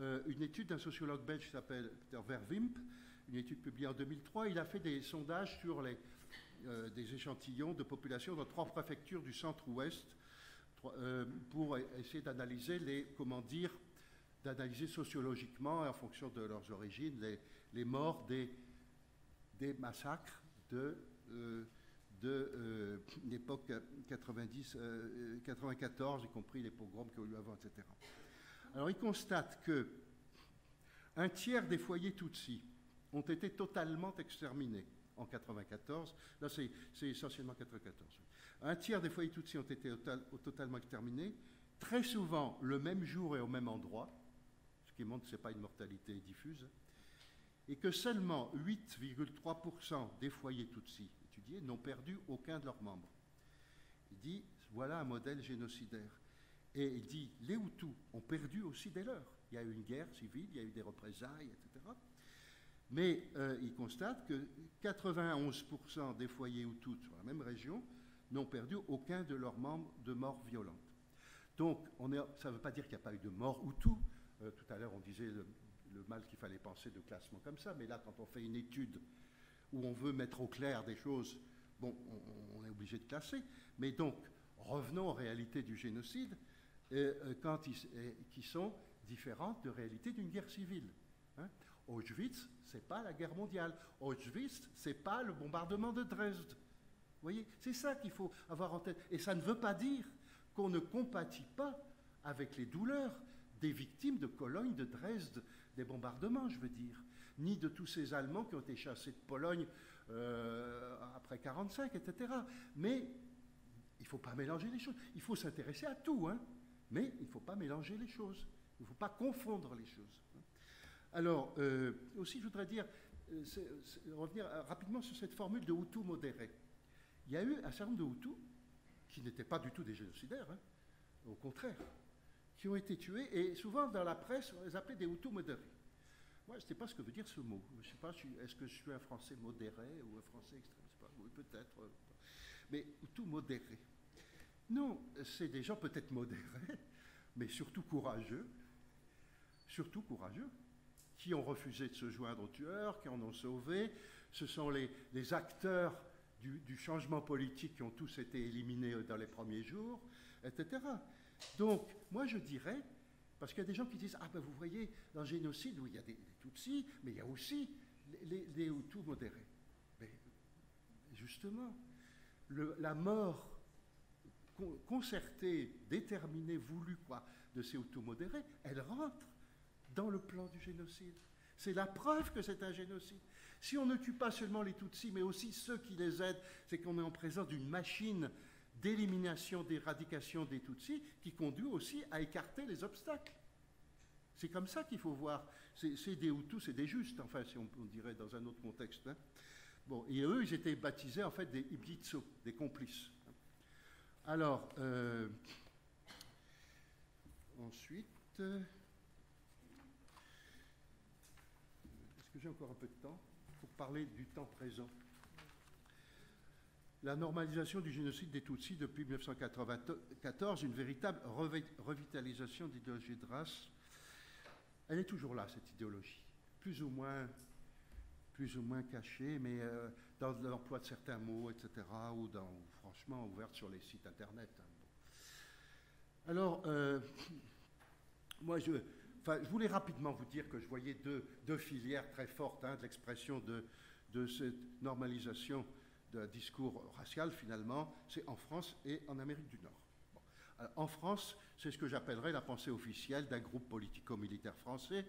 S2: euh, une étude d'un sociologue belge qui s'appelle Peter Verwimp, une étude publiée en 2003. Il a fait des sondages sur euh, des échantillons de population dans trois préfectures du centre-ouest euh, pour essayer d'analyser les, comment dire, d'analyser sociologiquement, en fonction de leurs origines, les, les morts des, des massacres de de euh, l'époque 90, 94, y compris les pogroms qu'il y a eu avant, etc. Alors il constate que un tiers des foyers Tutsis ont été totalement exterminés en 94. Là, c'est essentiellement 94. Un tiers des foyers Tutsis ont été totalement exterminés, très souvent le même jour et au même endroit, ce qui montre que ce n'est pas une mortalité diffuse, et que seulement 8,3% des foyers Tutsis n'ont perdu aucun de leurs membres. Il dit, voilà un modèle génocidaire. Et il dit, les Hutus ont perdu aussi des leurs. Il y a eu une guerre civile, il y a eu des représailles, etc. Mais euh, il constate que 91% des foyers Hutus sur la même région n'ont perdu aucun de leurs membres de mort violente. Donc, ça ne veut pas dire qu'il n'y a pas eu de mort Hutu. Euh, tout à l'heure, on disait le mal qu'il fallait penser de classement comme ça, mais là, quand on fait une étude où on veut mettre au clair des choses, bon, on, est obligé de classer. Mais donc, revenons aux réalités du génocide, euh, qui sont différentes de réalités d'une guerre civile. Hein. Auschwitz, ce n'est pas la guerre mondiale. Auschwitz, ce n'est pas le bombardement de Dresde. Vous voyez, c'est ça qu'il faut avoir en tête. Et ça ne veut pas dire qu'on ne compatit pas avec les douleurs des victimes de Cologne, de Dresde, des bombardements, je veux dire ni de tous ces Allemands qui ont été chassés de Pologne euh, après 1945, etc. Mais il ne faut pas mélanger les choses. Il faut s'intéresser à tout, hein, mais il ne faut pas mélanger les choses. Il ne faut pas confondre les choses. Alors, euh, aussi, je voudrais dire, euh, revenir rapidement sur cette formule de Hutu modéré. Il y a eu un certain nombre de Hutus qui n'étaient pas du tout des génocidaires, hein, au contraire, qui ont été tués, et souvent dans la presse, on les appelait des Hutus modérés. Je ne sais pas ce que veut dire ce mot. Je sais pas, est-ce que je suis un français modéré ou un français extrême pas, Oui, peut-être. Euh, mais tout modéré. Non, c'est des gens peut-être modérés, mais surtout courageux, surtout courageux, qui ont refusé de se joindre aux tueurs, qui en ont sauvé. Ce sont les, acteurs du, changement politique qui ont tous été éliminés dans les premiers jours, etc. Donc, moi, je dirais, parce qu'il y a des gens qui disent Ah ben vous voyez, dans le génocide, où il y a des, Tutsis, mais il y a aussi les, les, Hutus modérés. Mais justement, la mort concertée, déterminée, voulue quoi, de ces Hutus modérés, elle rentre dans le plan du génocide. C'est la preuve que c'est un génocide. Si on ne tue pas seulement les Tutsis, mais aussi ceux qui les aident, c'est qu'on est en présence d'une machine d'élimination, d'éradication des Tutsis qui conduit aussi à écarter les obstacles. C'est comme ça qu'il faut voir. C'est des Hutus, c'est des justes, enfin, si on, dirait dans un autre contexte. Hein. Bon, et eux, ils étaient baptisés en fait des Iblitso, des complices. Alors, euh, ensuite, est-ce que j'ai encore un peu de temps pour parler du temps présent? La normalisation du génocide des Tutsis depuis 1994, une véritable revitalisation d'idéologie de race. Elle est toujours là, cette idéologie, plus ou moins, cachée, mais euh, dans l'emploi de certains mots, etc., ou franchement ouverte sur les sites Internet. Hein, Alors, euh, moi, je, voulais rapidement vous dire que je voyais deux, filières très fortes hein, de l'expression de cette normalisation d'un discours racial, finalement, c'est en France et en Amérique du Nord. en France, c'est ce que j'appellerais la pensée officielle d'un groupe politico-militaire français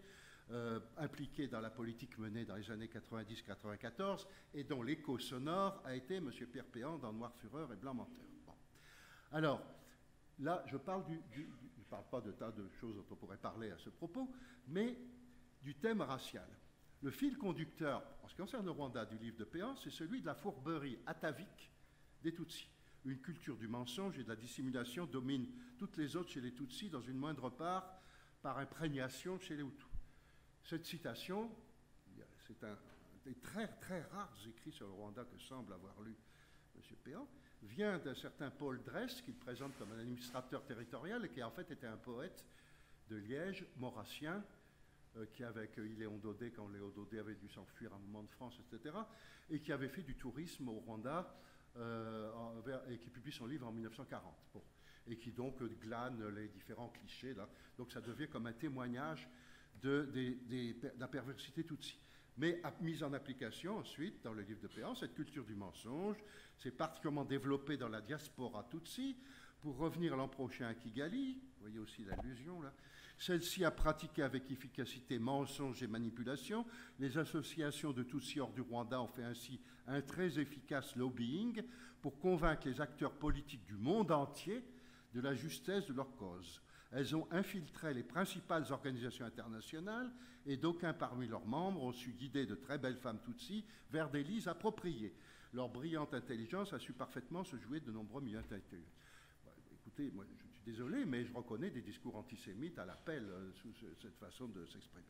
S2: euh, impliqué dans la politique menée dans les années 90-94 et dont l'écho sonore a été M. Pierre Péan dans Noir Fureur et Blanc Menteur. Alors, là, je parle du, je parle pas de tas de choses dont on pourrait parler à ce propos, mais du thème racial. Le fil conducteur, en ce qui concerne le Rwanda du livre de Péan, c'est celui de la fourberie atavique des Tutsis. Une culture du mensonge et de la dissimulation domine toutes les autres chez les Tutsis, dans une moindre part par imprégnation chez les Hutus. Cette citation, c'est un des très très rares écrits sur le Rwanda que semble avoir lu M. Péan, vient d'un certain Paul Dress, qu'il présente comme un administrateur territorial et qui en fait était un poète de Liège, maurassien, qui avait accueilli Léon Daudet quand Léon Daudet avait dû s'enfuir un moment de France, etc., et qui avait fait du tourisme au Rwanda euh, et qui publie son livre en 1940. Et qui donc glane les différents clichés. Là. Donc ça devient comme un témoignage de, la perversité tutsi. Mais mise en application ensuite dans le livre de Péan, cette culture du mensonge s'est particulièrement développée dans la diaspora tutsi. Pour revenir l'an prochain à Kigali, vous voyez aussi l'allusion là, celle-ci a pratiqué avec efficacité mensonges et manipulations. Les associations de Tutsis hors du Rwanda ont fait ainsi un très efficace lobbying pour convaincre les acteurs politiques du monde entier de la justesse de leur cause. Elles ont infiltré les principales organisations internationales et d'aucuns parmi leurs membres ont su guider de très belles femmes Tutsis vers des lits appropriés. Leur brillante intelligence a su parfaitement se jouer de nombreux milieux intellectuels. écoutez, moi, désolé, mais je reconnais des discours antisémites à l'appel euh, sous cette façon de s'exprimer.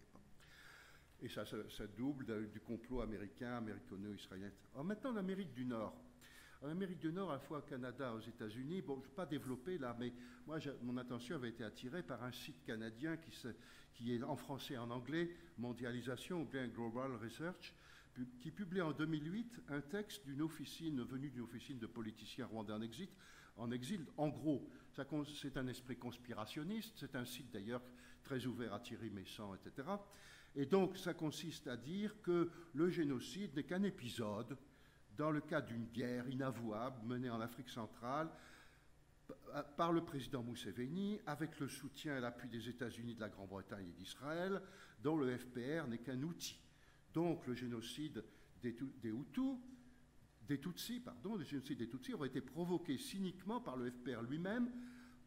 S2: Et ça, ça, double du complot américain, américano-israélien. Alors maintenant, l'Amérique du Nord. En Amérique du Nord, à la fois au Canada, aux États-Unis, bon, je ne vais pas développer là, mais moi, mon attention avait été attirée par un site canadien qui, est en français et en anglais, Mondialisation ou bien Global Research, qui publie en 2008 un texte d'une officine, venue d'une officine de politiciens rwandais en exil. En gros, c'est un esprit conspirationniste, c'est un site d'ailleurs très ouvert à Thierry Messant, etc. Et donc ça consiste à dire que le génocide n'est qu'un épisode dans le cadre d'une guerre inavouable menée en Afrique centrale par le président Museveni, avec le soutien et l'appui des États-Unis, de la Grande-Bretagne et d'Israël, dont le FPR n'est qu'un outil. Donc le génocide des, des Hutus des Tutsis, pardon, le génocide des Tutsis aurait été provoqué cyniquement par le FPR lui-même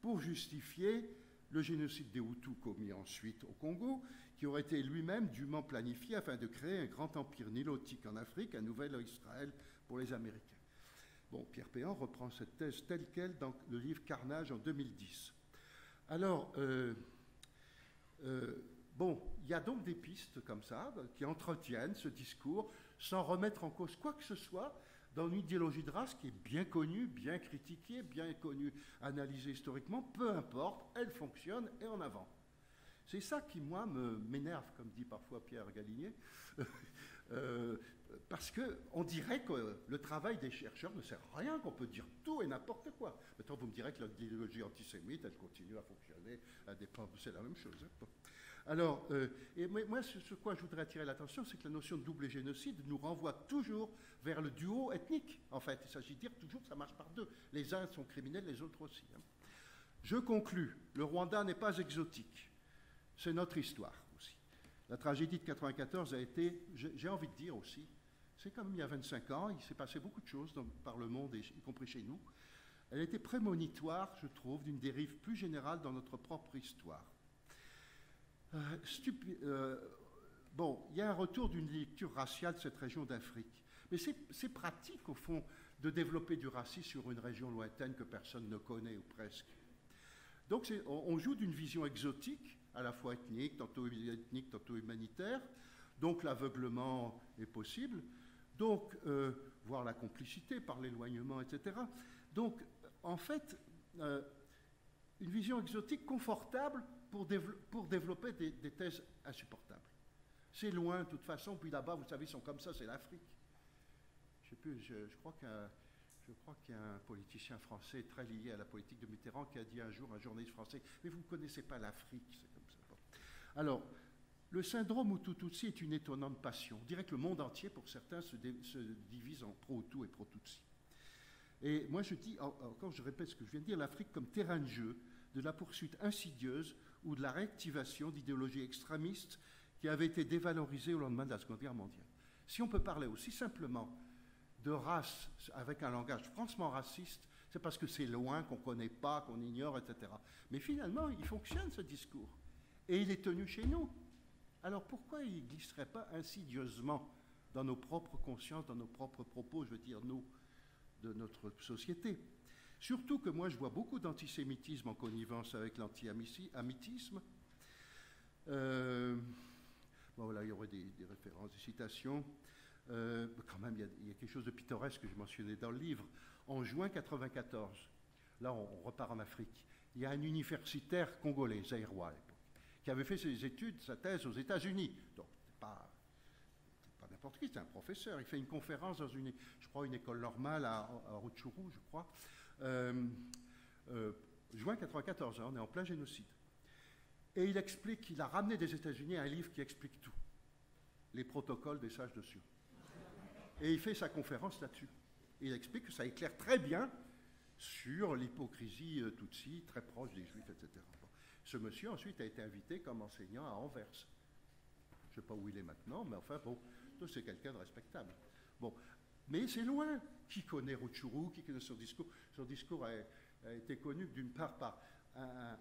S2: pour justifier le génocide des Hutus commis ensuite au Congo, qui aurait été lui-même dûment planifié afin de créer un grand empire nilotique en Afrique, un nouvel Israël pour les Américains. Bon, Pierre Péan reprend cette thèse telle qu'elle dans le livre Carnage en 2010. Alors, euh, euh, bon, il y a donc des pistes comme ça qui entretiennent ce discours sans remettre en cause quoi que ce soit dans une idéologie de race qui est bien connue, bien critiquée, bien connue, analysée historiquement, peu importe, elle fonctionne et en avant. C'est ça qui, moi, m'énerve, comme dit parfois Pierre Galinier, euh, parce qu'on dirait que le travail des chercheurs ne sert à rien, qu'on peut dire tout et n'importe quoi. Maintenant, vous me direz que l'idéologie antisémite, elle continue à fonctionner c'est la même chose. Hein. Alors, euh, moi, sur quoi je voudrais attirer l'attention, c'est que la notion de double génocide nous renvoie toujours vers le duo ethnique, en fait. Il s'agit de dire toujours que ça marche par deux. Les uns sont criminels, les autres aussi. Hein. Je conclus. Le Rwanda n'est pas exotique. C'est notre histoire aussi. La tragédie de 94 a été, j'ai envie de dire aussi, c'est comme il y a 25 ans, il s'est passé beaucoup de choses par le monde, y compris chez nous. Elle était prémonitoire, je trouve, d'une dérive plus générale dans notre propre histoire. Euh, euh, bon, il y a un retour d'une lecture raciale de cette région d'Afrique. Mais c'est pratique, au fond, de développer du racisme sur une région lointaine que personne ne connaît, ou presque. Donc on joue d'une vision exotique, à la fois ethnique, tantôt ethnique, tantôt humanitaire. Donc l'aveuglement est possible. Donc, euh, voir la complicité par l'éloignement, etc. Donc, en fait, une vision exotique confortable pour, développer des, thèses insupportables. C'est loin, de toute façon, puis là-bas, vous savez, ils sont comme ça, c'est l'Afrique. Je crois qu'un qu'il y a un politicien français très lié à la politique de Mitterrand qui a dit un jour, un journaliste français, mais vous ne connaissez pas l'Afrique, c'est comme ça. Alors, le syndrome Hutu-Tutsi est une étonnante passion. On dirait que le monde entier, pour certains, se, divise en pro-Hutu et pro-Tutsi. Et moi, je dis, encore je répète ce que je viens de dire, l'Afrique comme terrain de jeu de la poursuite insidieuse ou de la réactivation d'idéologies extrémistes qui avaient été dévalorisées au lendemain de la Seconde Guerre mondiale. Si on peut parler aussi simplement de race avec un langage franchement raciste, c'est parce que c'est loin, qu'on ne connaît pas, qu'on ignore, etc. Mais finalement, il fonctionne ce discours. Et il est tenu chez nous. Alors pourquoi il ne glisserait pas insidieusement dans nos propres consciences, dans nos propres propos, je veux dire nous, de notre société? Surtout que moi, je vois beaucoup d'antisémitisme en connivence avec l'anti-amitisme. Euh, bon, là, il y aurait des, références, des citations. Euh, quand même, il y, a, quelque chose de pittoresque que je mentionnais dans le livre. En juin 94, là on, repart en Afrique, il y a un universitaire congolais, Zaïrois qui avait fait ses études, sa thèse aux États-Unis. Donc, pas, pas n'importe qui, c'est un professeur. Il fait une conférence dans une, école normale à, à je crois. Euh, euh, juin 94, hein, on est en plein génocide. Et il explique qu'il a ramené des États-Unis un livre qui explique tout. Les protocoles des sages de Sion. Et il fait sa conférence là-dessus. Il explique que ça éclaire très bien sur l'hypocrisie euh, tutsi, très proche des juifs, etc. Ce monsieur ensuite a été invité comme enseignant à Anvers. Je ne sais pas où il est maintenant, mais enfin bon, c'est quelqu'un de respectable. Bon, mais c'est loin. Qui connaît Rutshuru Qui connaît son discours? Son discours a, été connu d'une part par un, un,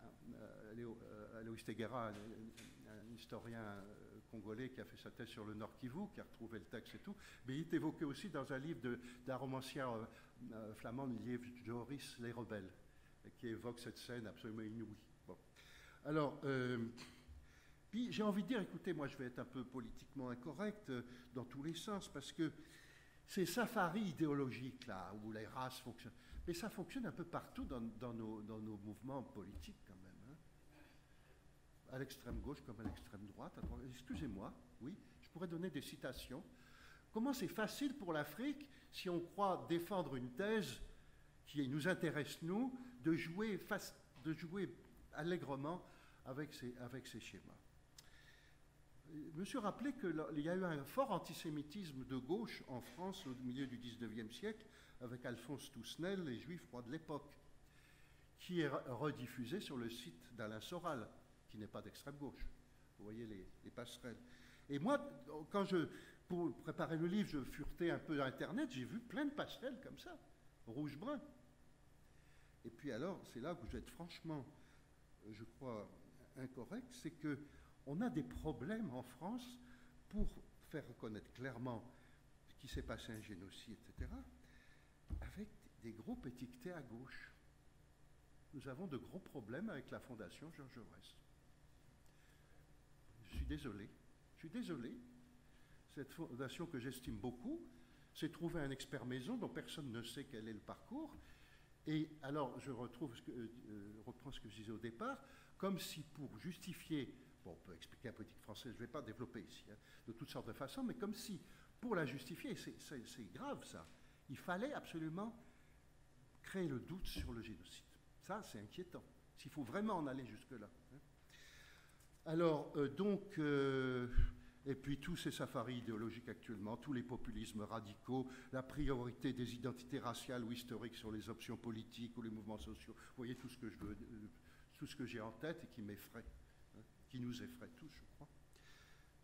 S2: un, Teguera, un, historien euh, congolais qui a fait sa thèse sur le Nord Kivu, qui a retrouvé le texte et tout, mais il est évoqué aussi dans un livre d'un romancier euh, euh, flamand, livre Joris Les Rebelles, qui évoque cette scène absolument inouïe. Bon. Alors, euh, j'ai envie de dire, écoutez, moi je vais être un peu politiquement incorrect dans tous les sens, parce que ces safaris idéologiques là, où les races fonctionnent, mais ça fonctionne un peu partout dans, nos, mouvements politiques quand même à l'extrême gauche comme à l'extrême droite. Excusez-moi, oui, je pourrais donner des citations. Comment c'est facile pour l'Afrique, si on croit défendre une thèse qui nous intéresse, nous, de jouer, de jouer allègrement avec ces, avec ces schémas? Je me suis rappelé qu'il y a eu un fort antisémitisme de gauche en France au milieu du 19e siècle, avec Alphonse Tousnel, les Juifs rois de l'époque, qui est rediffusé sur le site d'Alain Soral qui n'est pas d'extrême gauche. Vous voyez les, passerelles. Et moi, quand je, pour préparer le livre, je furetais un peu Internet, j'ai vu plein de passerelles comme ça, rouge-brun. Et puis alors, c'est là je vais être franchement, je crois, incorrect, c'est que on a des problèmes en France pour faire reconnaître clairement qu'il s'est passé un génocide, etc., avec des groupes étiquetés à gauche. Nous avons de gros problèmes avec la Fondation Georges Jaurès suis désolé. Je suis désolé. Cette fondation que j'estime beaucoup s'est trouvée un expert maison dont personne ne sait quel est le parcours. Et alors, je ce que, euh, reprends ce que je disais au départ, comme si pour justifier, bon, on peut expliquer la politique française, je ne vais pas développer ici, hein, de toutes sortes de façons, mais comme si, pour la justifier, c'est grave ça, il fallait absolument créer le doute sur le génocide. Ça, c'est inquiétant, s'il faut vraiment en aller jusque-là. Hein. Alors, euh, donc, euh, et puis tous ces safaris idéologiques actuellement, tous les populismes radicaux, la priorité des identités raciales ou historiques sur les options politiques ou les mouvements sociaux. Vous voyez tout ce que je tout ce que j'ai en tête et qui m'effraie, qui nous effraie tous, je crois.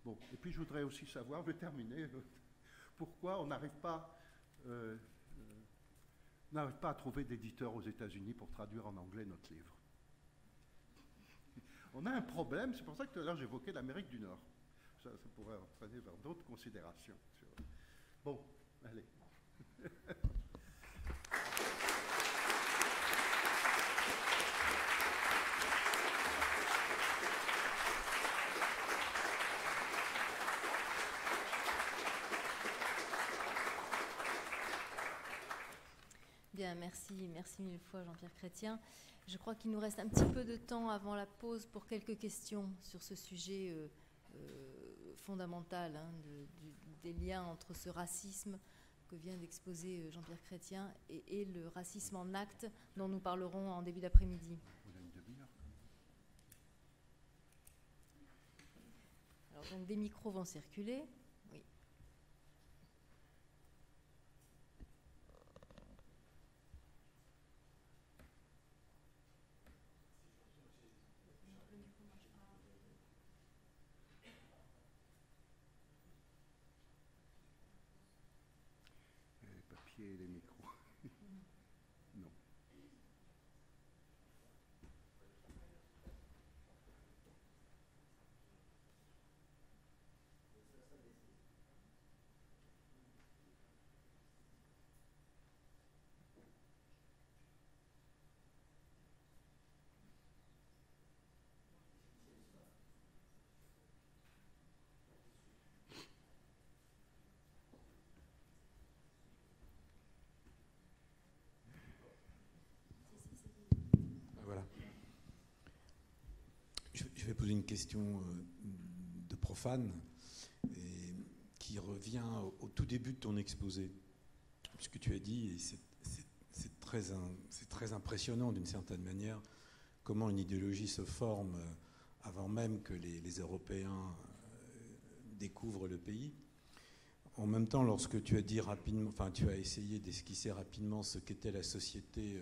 S2: Bon, et puis je voudrais aussi savoir, je vais terminer, pourquoi on n'arrive pas, euh, n'arrive pas à trouver d'éditeurs aux États-Unis pour traduire en anglais notre livre. On a un problème, c'est pour ça que tout à l'heure j'évoquais l'Amérique du Nord. Ça pourrait entraîner vers d'autres considérations. Bon, allez.
S1: Bien, merci, merci mille fois Jean-Pierre Chrétien. Je crois qu'il nous reste un petit peu de temps avant la pause pour quelques questions sur ce sujet euh, euh, fondamental hein, des liens entre ce racisme que vient d'exposer euh, Jean-Pierre Chrétien et, et, le racisme en acte dont nous parlerons en début d'après-midi. Alors donc des micros vont circuler.
S2: les micros. non.
S3: Poser une question euh, de profane qui revient au, tout début de ton exposé. Ce que tu as dit, c'est très, très impressionnant d'une certaine manière, comment une idéologie se forme euh, avant même que les, Européens euh, découvrent le pays. En même temps, lorsque tu as dit rapidement, enfin, tu as essayé d'esquisser rapidement ce qu'était la société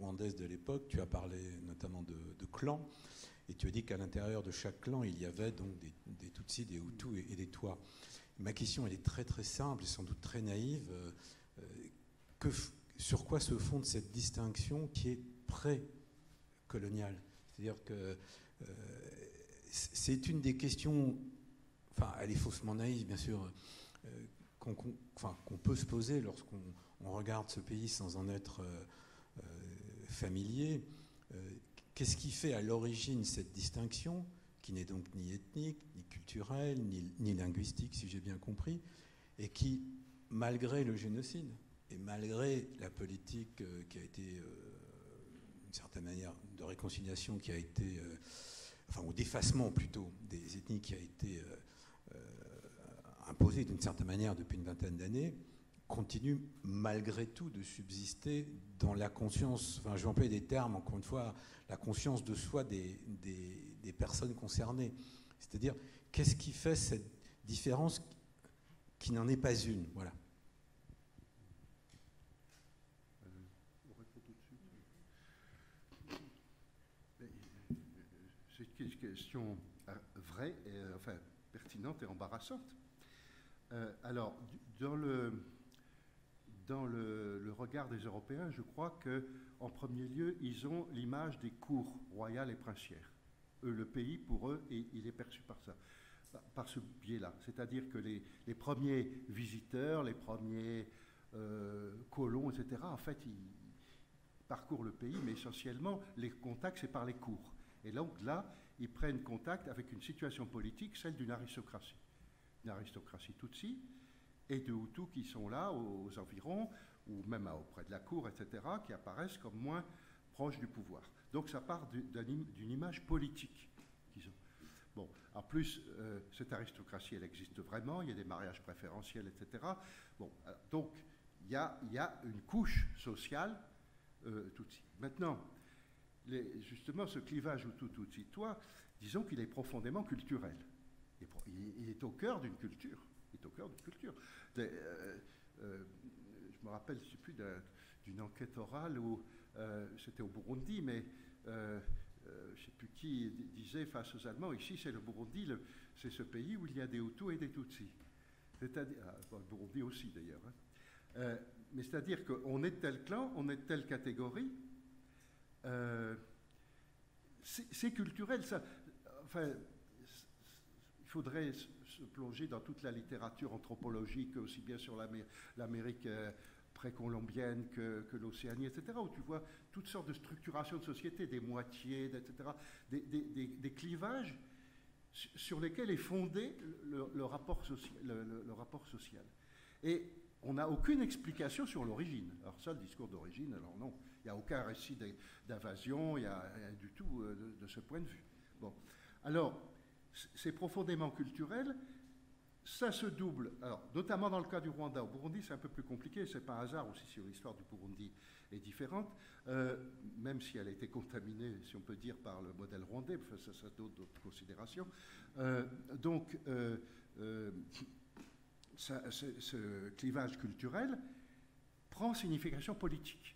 S3: rwandaise de l'époque, tu as parlé notamment de, de clans. Et tu as dit qu'à l'intérieur de chaque clan, il y avait donc des, des Tutsis, des Hutus et, des Tois. Ma question, elle est très très simple et sans doute très naïve. Euh, que, sur quoi se fonde cette distinction qui est pré-coloniale? C'est-à-dire que euh, c'est une des questions, enfin, elle est faussement naïve, bien sûr, euh, qu'on peut se poser lorsqu'on regarde ce pays sans en être familier. Qu'est-ce qui fait à l'origine cette distinction, qui n'est donc ni ethnique, ni culturelle, ni, linguistique, si j'ai bien compris, et qui, malgré le génocide, et malgré la politique euh, qui a été, euh, d'une certaine manière, de réconciliation qui a été, euh, enfin, au défacement plutôt des ethnies qui a été imposée d'une certaine manière depuis une vingtaine d'années, continue malgré tout de subsister dans la conscience, enfin je vais employer des termes, encore une fois, la conscience de soi des, des, personnes concernées. C'est-à-dire, qu'est-ce qui fait cette différence qui n'en est pas une? Voilà.
S2: C'est une question vraie, et, enfin pertinente et embarrassante. Euh, alors, dans le, dans le, regard des Européens, je crois que, en premier lieu, ils ont l'image des cours royales et princières. Le pays, pour eux, il est perçu par ça, par ce biais-là. C'est-à-dire que les, premiers visiteurs, les premiers euh, colons, etc., en fait, ils parcourent le pays, mais essentiellement, les contacts, c'est par les cours. Et donc là, ils prennent contact avec une situation politique, celle d'une aristocratie. Une aristocratie tutsi, et de Hutus qui sont là aux, environs, ou même auprès de la cour, etc., qui apparaissent comme moins proches du pouvoir. Donc ça part d'une image politique qu'ils ont. Bon, en plus, euh, cette aristocratie, elle existe vraiment, il y a des mariages préférentiels, etc. Bon, donc il y a, une couche sociale euh, tutsi. Maintenant, justement, ce clivage hutu-tutsi, toi, disons qu'il est profondément culturel. il est au cœur d'une culture est au cœur de culture. Euh, euh, je me rappelle, je ne sais plus, d'une enquête orale où euh, c'était au Burundi, mais je ne sais plus qui disait face aux Allemands, ici c'est le Burundi, c'est ce pays où il y a des Hutus et des Tutsis. C'est-à-dire, ah, le Burundi aussi d'ailleurs. Hein. mais c'est-à-dire qu'on est de tel clan, on est de telle catégorie. c'est culturel, ça. Enfin, il faudrait plonger dans toute la littérature anthropologique, aussi bien sur l'Amérique euh, précolombienne que, l'Océanie, etc., où tu vois toutes sortes de structurations de société, des moitiés, etc., des, clivages sur lesquels est fondé le, rapport, le, rapport social. Et on n'a aucune explication sur l'origine. Alors ça, le discours d'origine, alors non, il n'y a aucun récit d'invasion, il n'y a rien du tout euh, de, de, ce point de vue. Bon. Alors, c'est profondément culturel. Ça se double, alors, notamment dans le cas du Rwanda. Au Burundi, c'est un peu plus compliqué, c'est pas un hasard aussi si l'histoire du Burundi est différente, euh, même si elle a été contaminée, si on peut dire, par le modèle rwandais, ça, ça d'autres considérations. Euh, donc, euh, ce clivage culturel prend signification politique.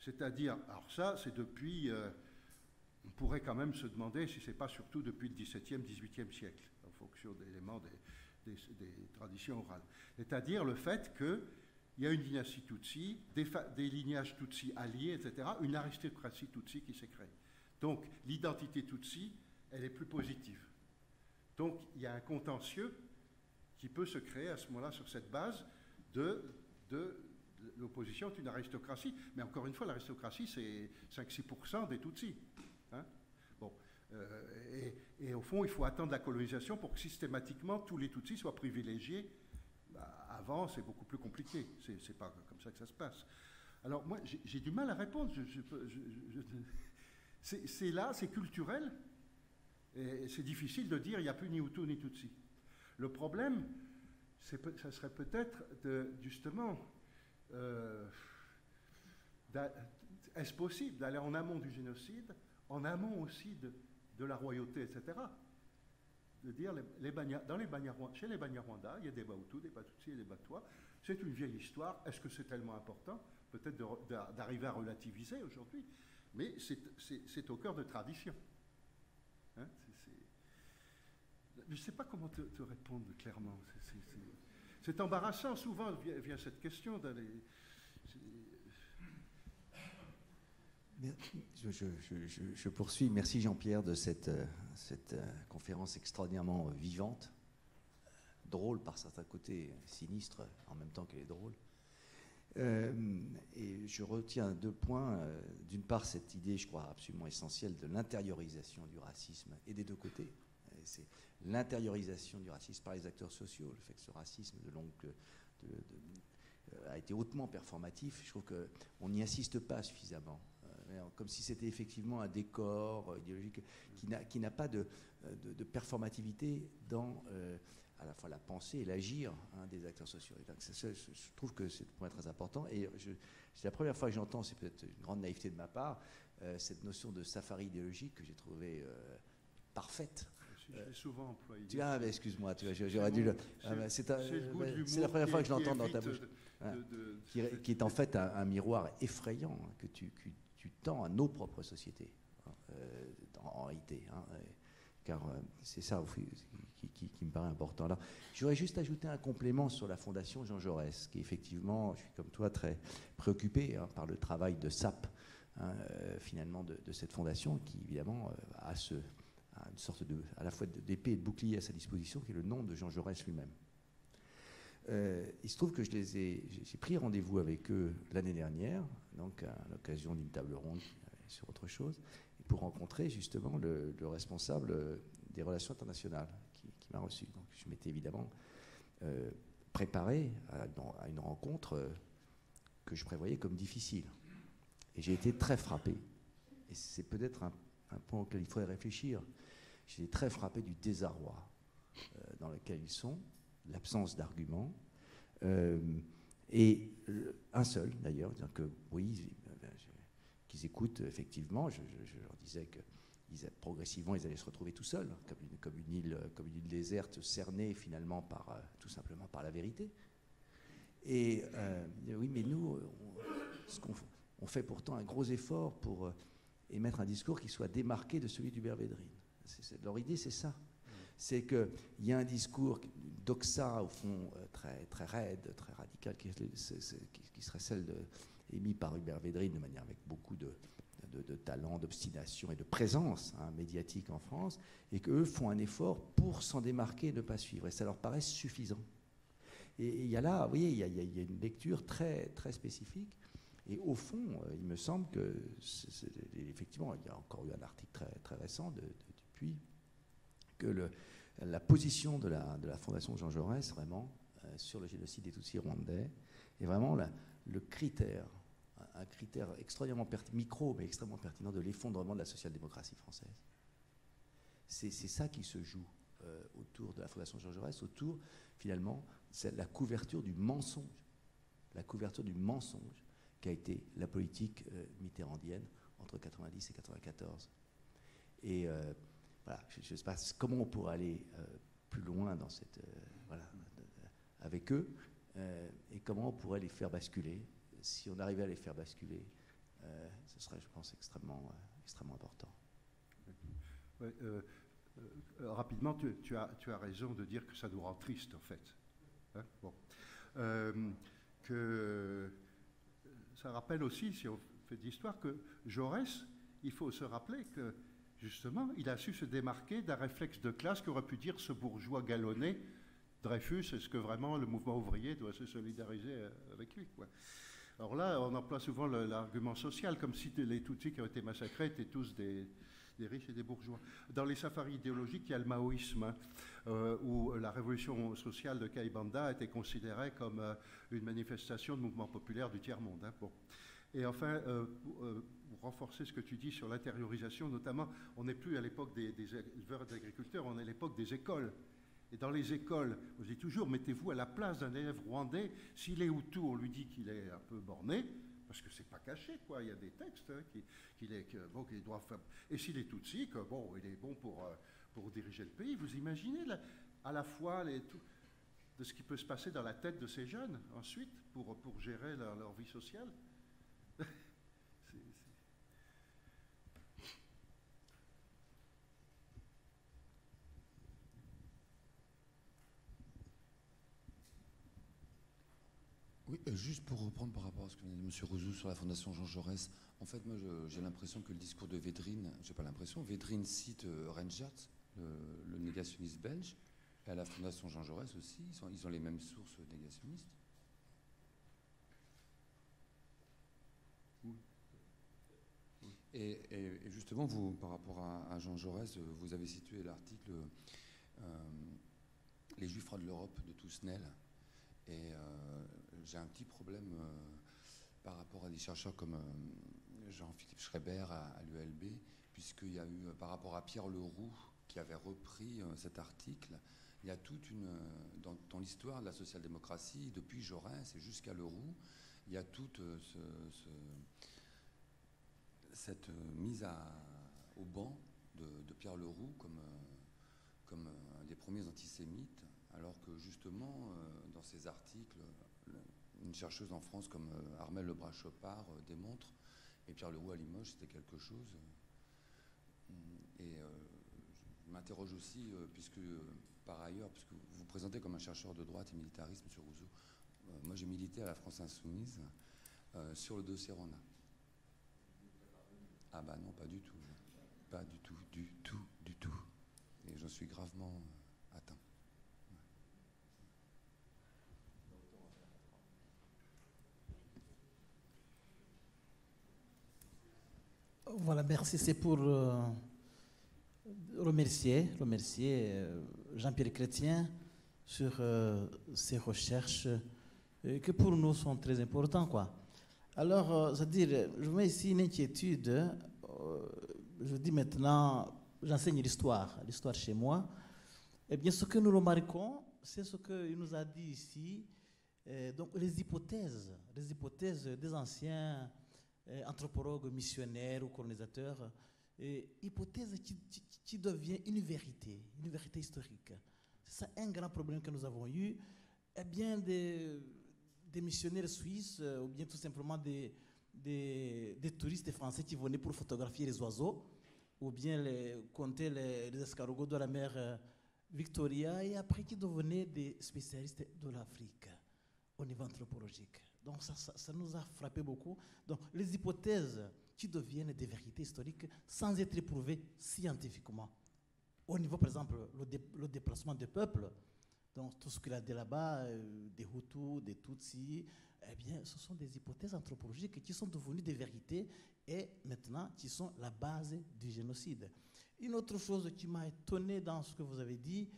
S2: C'est-à-dire, alors ça, c'est depuis on pourrait quand même se demander si ce n'est pas surtout depuis le XVIIe, XVIIIe siècle, en fonction d'éléments des, traditions orales. C'est-à-dire le fait qu'il y a une dynastie Tutsi, des, des, lignages Tutsi alliés, etc., une aristocratie Tutsi qui s'est créée. Donc l'identité Tutsi, elle est plus positive. Donc il y a un contentieux qui peut se créer à ce moment-là sur cette base de, l'opposition est une aristocratie. Mais encore une fois, l'aristocratie, c'est 5-6% des Tutsis. Hein. bon. Euh, et, au fond, il faut attendre la colonisation pour que systématiquement tous les Tutsis soient privilégiés. Bah, avant, c'est beaucoup plus compliqué. C'est pas comme ça que ça se passe. Alors moi, j'ai du mal à répondre. c'est là, c'est culturel. Et c'est difficile de dire il n'y a plus ni Hutu ni Tutsi. Le problème, ça serait peut-être justement, euh, est-ce possible d'aller en amont du génocide en amont aussi de, la royauté, etc. De dire, dans les chez les Banyarwanda, il y a des Bahutus, des Batutsi et des Batois. C'est une vieille histoire. Est-ce que c'est tellement important Peut-être d'arriver à relativiser aujourd'hui? Mais c'est au cœur de tradition. Hein, je ne sais pas comment te, répondre clairement. C'est embarrassant. Souvent vient cette question d'aller
S4: Je, poursuis. Merci Jean-Pierre de cette, euh, euh, conférence extraordinairement vivante, drôle par certains côtés, sinistre en même temps qu'elle est drôle. Euh, et je retiens deux points. D'une part, cette idée, je crois, absolument essentielle de l'intériorisation du racisme et des deux côtés. C'est l'intériorisation du racisme par les acteurs sociaux, le fait que ce racisme de a été hautement performatif. Je trouve qu'on n'y assiste pas suffisamment comme si c'était effectivement un décor euh, idéologique qui n'a pas de, de, performativité dans euh, à la fois la pensée et l'agir hein, des acteurs sociaux. je trouve que c'est point très important. Et c'est la première fois que j'entends, c'est peut-être une grande naïveté de ma part, euh, cette notion de safari idéologique que j'ai trouvée parfaite.
S2: Je souvent employé.
S4: Tu ah, excuse-moi, j'aurais dû le. c'est la première fois que je l'entends dans ta bouche. Qui, est en fait un, miroir effrayant que tu, tu tends à nos propres sociétés, hein, euh, en réalité. Hein, car euh, c'est ça qui, me paraît important. Alors, j'aurais juste ajouté un complément sur la Fondation Jean Jaurès, qui effectivement, je suis comme toi très préoccupé hein, par le travail de SAP, euh, finalement, de, cette fondation, qui évidemment a, ce, a une sorte de, à la fois d'épée et de bouclier à sa disposition, qui est le nom de Jean Jaurès lui-même. Euh, il se trouve que j'ai pris rendez-vous avec eux l'année dernière, donc à l'occasion d'une table ronde sur autre chose, pour rencontrer justement le, responsable des relations internationales qui, m'a reçu. Donc je m'étais évidemment euh, préparé à, une rencontre euh, que je prévoyais comme difficile. Et j'ai été très frappé. Et c'est peut-être un, point auquel il faudrait réfléchir. J'ai été très frappé du désarroi dans lequel ils sont l'absence d'arguments, euh, et un seul d'ailleurs, que oui, qu'ils écoutent effectivement. Je, leur disais que progressivement, ils allaient se retrouver tout seuls, comme une, île, comme une île déserte, cernée finalement par, euh, tout simplement par la vérité. Et euh, oui, mais nous, on, on, fait pourtant un gros effort pour et mettre un discours qui soit démarqué de celui d'Hubert Védrine. leur idée, c'est ça. C'est qu'il y a un discours doxa, au fond, euh, très, très raide, très radical, qui, serait celle de, émis par Hubert Védrine de manière avec beaucoup de, de, talent, d'obstination et de présence hein, médiatique en France, et qu'eux font un effort pour s'en démarquer et ne pas suivre. Et ça leur paraît suffisant. Et il y a là, vous voyez, il y, a, une lecture très, très spécifique. Et au fond, euh, il me semble que, effectivement, il y a encore eu un article très, très récent de, depuis, que la position de la, Fondation Jean Jaurès, vraiment, euh, sur le génocide des Tutsis rwandais, est vraiment le critère un critère extrêmement micro, mais extrêmement pertinent de l'effondrement de la social-démocratie française. C'est ça qui se joue euh, autour de la Fondation Jean Jaurès, autour, finalement, la couverture du mensonge. La couverture du mensonge qui a été la politique euh, mitterrandienne entre 90 et 94. Et comment on pourrait aller plus loin cette, voilà, avec eux, et comment on pourrait les faire basculer si on arrivait à les faire basculer, euh, ce serait, je pense, extrêmement, euh, extrêmement important.
S2: Euh, rapidement, tu, as, raison de dire que ça nous rend triste, en fait. Hein, que ça rappelle aussi, si on fait de l'histoire, que Jaurès, il faut se rappeler que justement, il a su se démarquer d'un réflexe de classe qu'aurait pu dire ce bourgeois galonné. Dreyfus, est-ce que vraiment le mouvement ouvrier doit se solidariser avec lui quoi. Alors là, on emploie souvent l'argument social, comme si les Tutsis qui ont été massacrés étaient tous des, riches et des bourgeois. Dans les safaris idéologiques, il y a le maoïsme, hein, euh, où la révolution sociale de Kaibanda était considérée comme euh, une manifestation de mouvement populaire du tiers-monde. Hein, et enfin, euh, pour renforcer ce que tu dis sur l'intériorisation, notamment, on n'est plus à l'époque des, éleveurs et des agriculteurs, on est à l'époque des écoles. Et dans les écoles, je dis toujours, mettez-vous à la place d'un élève rwandais. S'il est Hutu, on lui dit qu'il est un peu borné, parce que c'est pas caché, quoi. Il y a des textes hein, est, bon, doit faire. Et s'il est Tutsi, que bon, il est bon pour, euh, pour diriger le pays. Vous imaginez à la fois les, de ce qui peut se passer dans la tête de ces jeunes ensuite pour, pour gérer leur vie sociale
S5: Oui, euh, juste pour reprendre par rapport à ce que dit M. Rouzou sur la Fondation Jean Jaurès, en fait, moi, j'ai l'impression que le discours de Védrine, j'ai pas l'impression, Védrine cite euh, Reinhardt, le, négationniste belge, et à la Fondation Jean Jaurès aussi, ils, ont les mêmes sources négationnistes. Et, justement, vous, par rapport à, Jean Jaurès, vous avez situé l'article euh, Les Juifs de l'Europe de Tousnel. Et j'ai un petit problème euh, par rapport à des chercheurs comme euh, Jean-Philippe Schreiber à, l'ULB, puisqu'il y a eu, euh, par rapport à Pierre Leroux, qui avait repris cet article, il y a toute une. Dans, l'histoire de la social-démocratie, depuis Jaurès et jusqu'à Leroux, il y a toute cette mise au banc de, Pierre Leroux comme, comme un des premiers antisémites, alors que justement, dans ces articles, une chercheuse en France comme euh, Armelle Lebras-Chopard euh, démontre, et Pierre Leroux à Limoges, c'était quelque chose. Euh, et je m'interroge aussi, puisque par ailleurs, puisque vous vous présentez comme un chercheur de droite et militariste, M. Rousseau, moi j'ai milité à la France Insoumise sur le dossier Rona. Ah bah non, pas du tout. Pas du tout, du tout, du tout. Et j'en suis gravement
S6: Voilà, merci. C'est pour euh, remercier, remercier euh, Jean-Pierre Chrétien sur euh, ses recherches que pour nous sont très importantes. Quoi. Alors, c'est-à-dire, je mets ici une inquiétude. je dis maintenant, j'enseigne l'histoire, l'histoire chez moi. Eh bien, ce que nous remarquons, c'est ce qu'il nous a dit ici. donc, les hypothèses, les hypothèses des anciens euh, anthropologue, missionnaire ou colonisateur, et hypothèse qui, devient une vérité, une vérité historique. C'est ça un grand problème que nous avons eu. Eh bien, des, missionnaires suisses, euh, ou bien tout simplement des, des, touristes français qui venaient pour photographier les oiseaux ou bien compter les, escargots de la mer euh, Victoria et après qui devenaient des spécialistes de l'Afrique au niveau anthropologique. Donc ça, nous a frappé beaucoup. Donc les hypothèses qui deviennent des vérités historiques sans être éprouvées scientifiquement. Au niveau, par exemple, le, déplacement des peuples, donc tout ce qu'il a dit là-bas, euh, des Hutus, des Tutsis, eh bien, ce sont des hypothèses anthropologiques qui sont devenues des vérités et maintenant qui sont la base du génocide. Une autre chose qui m'a étonné dans ce que vous avez dit,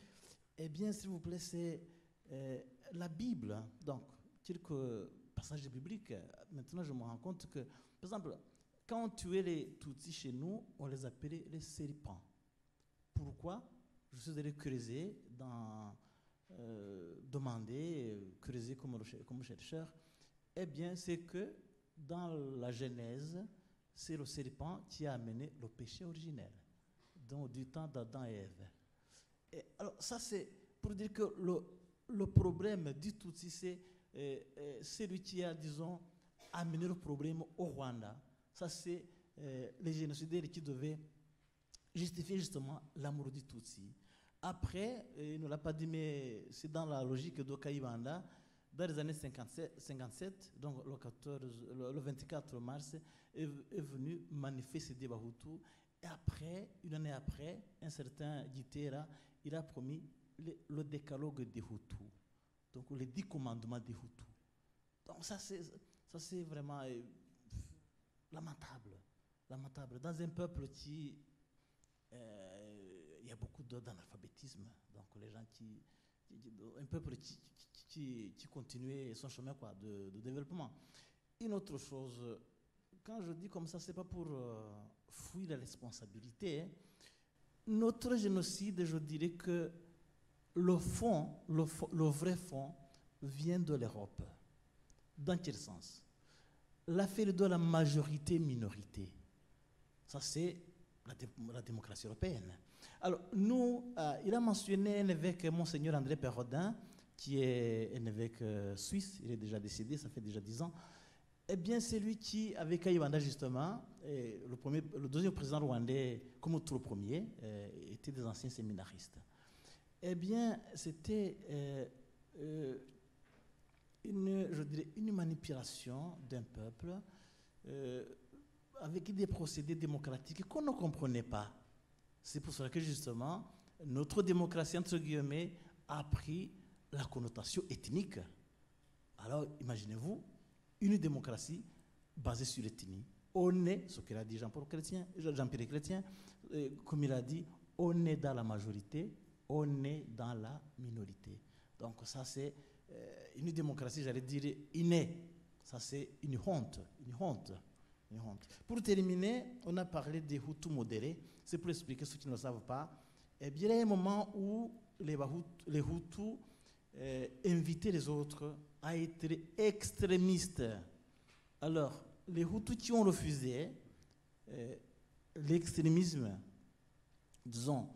S6: eh bien, s'il vous plaît, c'est euh, la Bible. Donc, quelques passages bibliques. Maintenant, je me rends compte que, par exemple, quand on tuait les Tutsis chez nous, on les appelait les serpents. Pourquoi? Je suis allé creuser, euh, demander, creuser comme, comme chercheur. Eh bien, c'est que dans la Genèse, c'est le serpent qui a amené le péché originel, donc du temps d'Adam et Ève. Alors, ça, c'est pour dire que le, le problème du Tutsi, c'est celui qui a, disons, amené le problème au Rwanda. Ça, c'est euh, les génocidaires qui devaient justifier justement l'amour du Tutsi. Après, il ne l'a pas dit, mais c'est dans la logique d'Okaïbanda, dans les années 57, 57 donc le, 14, le, 24 mars, est, venu manifester des Bahutu. Et après, une année après, un certain Gitera, il a promis le, décalogue des Hutus. Donc les dix commandements des Hutus. Donc ça c'est vraiment euh, lamentable. Lamentable. Dans un peuple qui... Euh, il y a beaucoup d'analphabétisme. Donc les gens qui... un peuple qui, qui, qui, continuait son chemin quoi, de, développement. Une autre chose, quand je dis comme ça, c'est pas pour euh, fuir la responsabilité. Hein. Notre génocide, je dirais que le fond, le, vrai fond, vient de l'Europe. Dans quel sens? L'affaire de la majorité-minorité. Ça, c'est la, démocratie européenne. Alors, nous, euh, il a mentionné un évêque, Monseigneur André Perrodin, qui est un évêque euh, suisse, il est déjà décédé, ça fait déjà dix ans. Eh bien, c'est lui qui, avec Kayibanda justement, le, deuxième président rwandais, comme tout le premier, euh, était des anciens séminaristes eh bien, c'était euh, euh, une, manipulation d'un peuple euh, avec des procédés démocratiques qu'on ne comprenait pas. C'est pour cela que justement, notre démocratie, entre guillemets, a pris la connotation ethnique. Alors, imaginez-vous, une démocratie basée sur l'ethnie. On est, ce qu'il a dit Jean-Paul Chrétien, Jean-Pierre Chrétien, comme il a dit, on est dans la majorité, on est dans la minorité. Donc ça, c'est euh, une démocratie, j'allais dire, innée. Ça, c'est une honte, une honte, une honte. Pour terminer, on a parlé des Hutus modérés. C'est pour expliquer ceux qui ne le savent pas. Eh bien, il y a un moment où les, les Hutus euh, invitaient les autres à être extrémistes. Alors, les Hutus qui ont refusé euh, l'extrémisme, disons,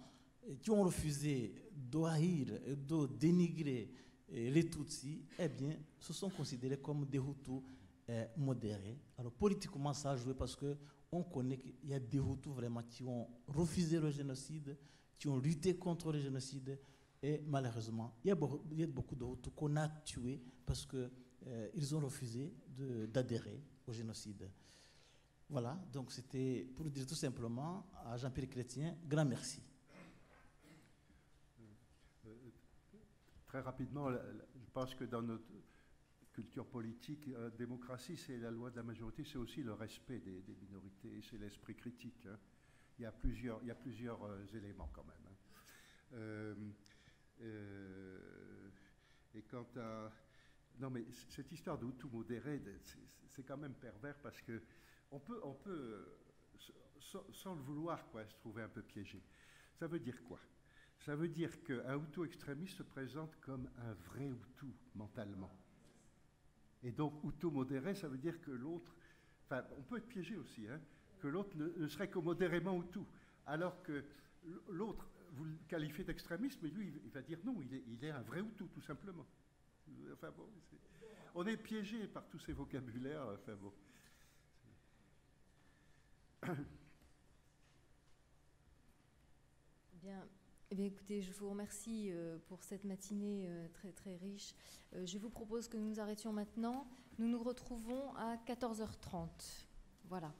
S6: qui ont refusé et de dénigrer les Tutsis, eh bien, se sont considérés comme des Hutus eh, modérés. Alors, politiquement, ça a joué parce qu'on connaît qu'il y a des Hutus vraiment qui ont refusé le génocide, qui ont lutté contre le génocide. Et malheureusement, il y a beaucoup, de Hutus qu'on a tués parce qu'ils eh, ont refusé d'adhérer au génocide. Voilà, donc c'était pour dire tout simplement à Jean-Pierre Chrétien, grand merci.
S2: Très rapidement, je pense que dans notre culture politique, euh, démocratie, c'est la loi de la majorité, c'est aussi le respect des, minorités, c'est l'esprit critique. Hein. Il y a plusieurs, euh, éléments quand même. Hein. Euh, et quant à... Non mais cette histoire de tout modéré, c'est quand même pervers parce que on peut, on peut sans, le vouloir, quoi, se trouver un peu piégé. Ça veut dire quoi? Ça veut dire qu'un Hutu extrémiste se présente comme un vrai Hutu mentalement. Et donc, Hutu modéré, ça veut dire que l'autre, enfin, on peut être piégé aussi, hein, que l'autre ne, serait que modérément Hutu, alors que l'autre, vous le qualifiez d'extrémiste, mais lui, il va dire non, il est, un vrai Hutu, tout simplement. Enfin bon, on est piégé par tous ces vocabulaires, enfin bon.
S1: Bien. Eh écoutez, je vous remercie euh, pour cette matinée euh, très très riche. Euh, je vous propose que nous nous arrêtions maintenant. Nous nous retrouvons à 14h30. Voilà.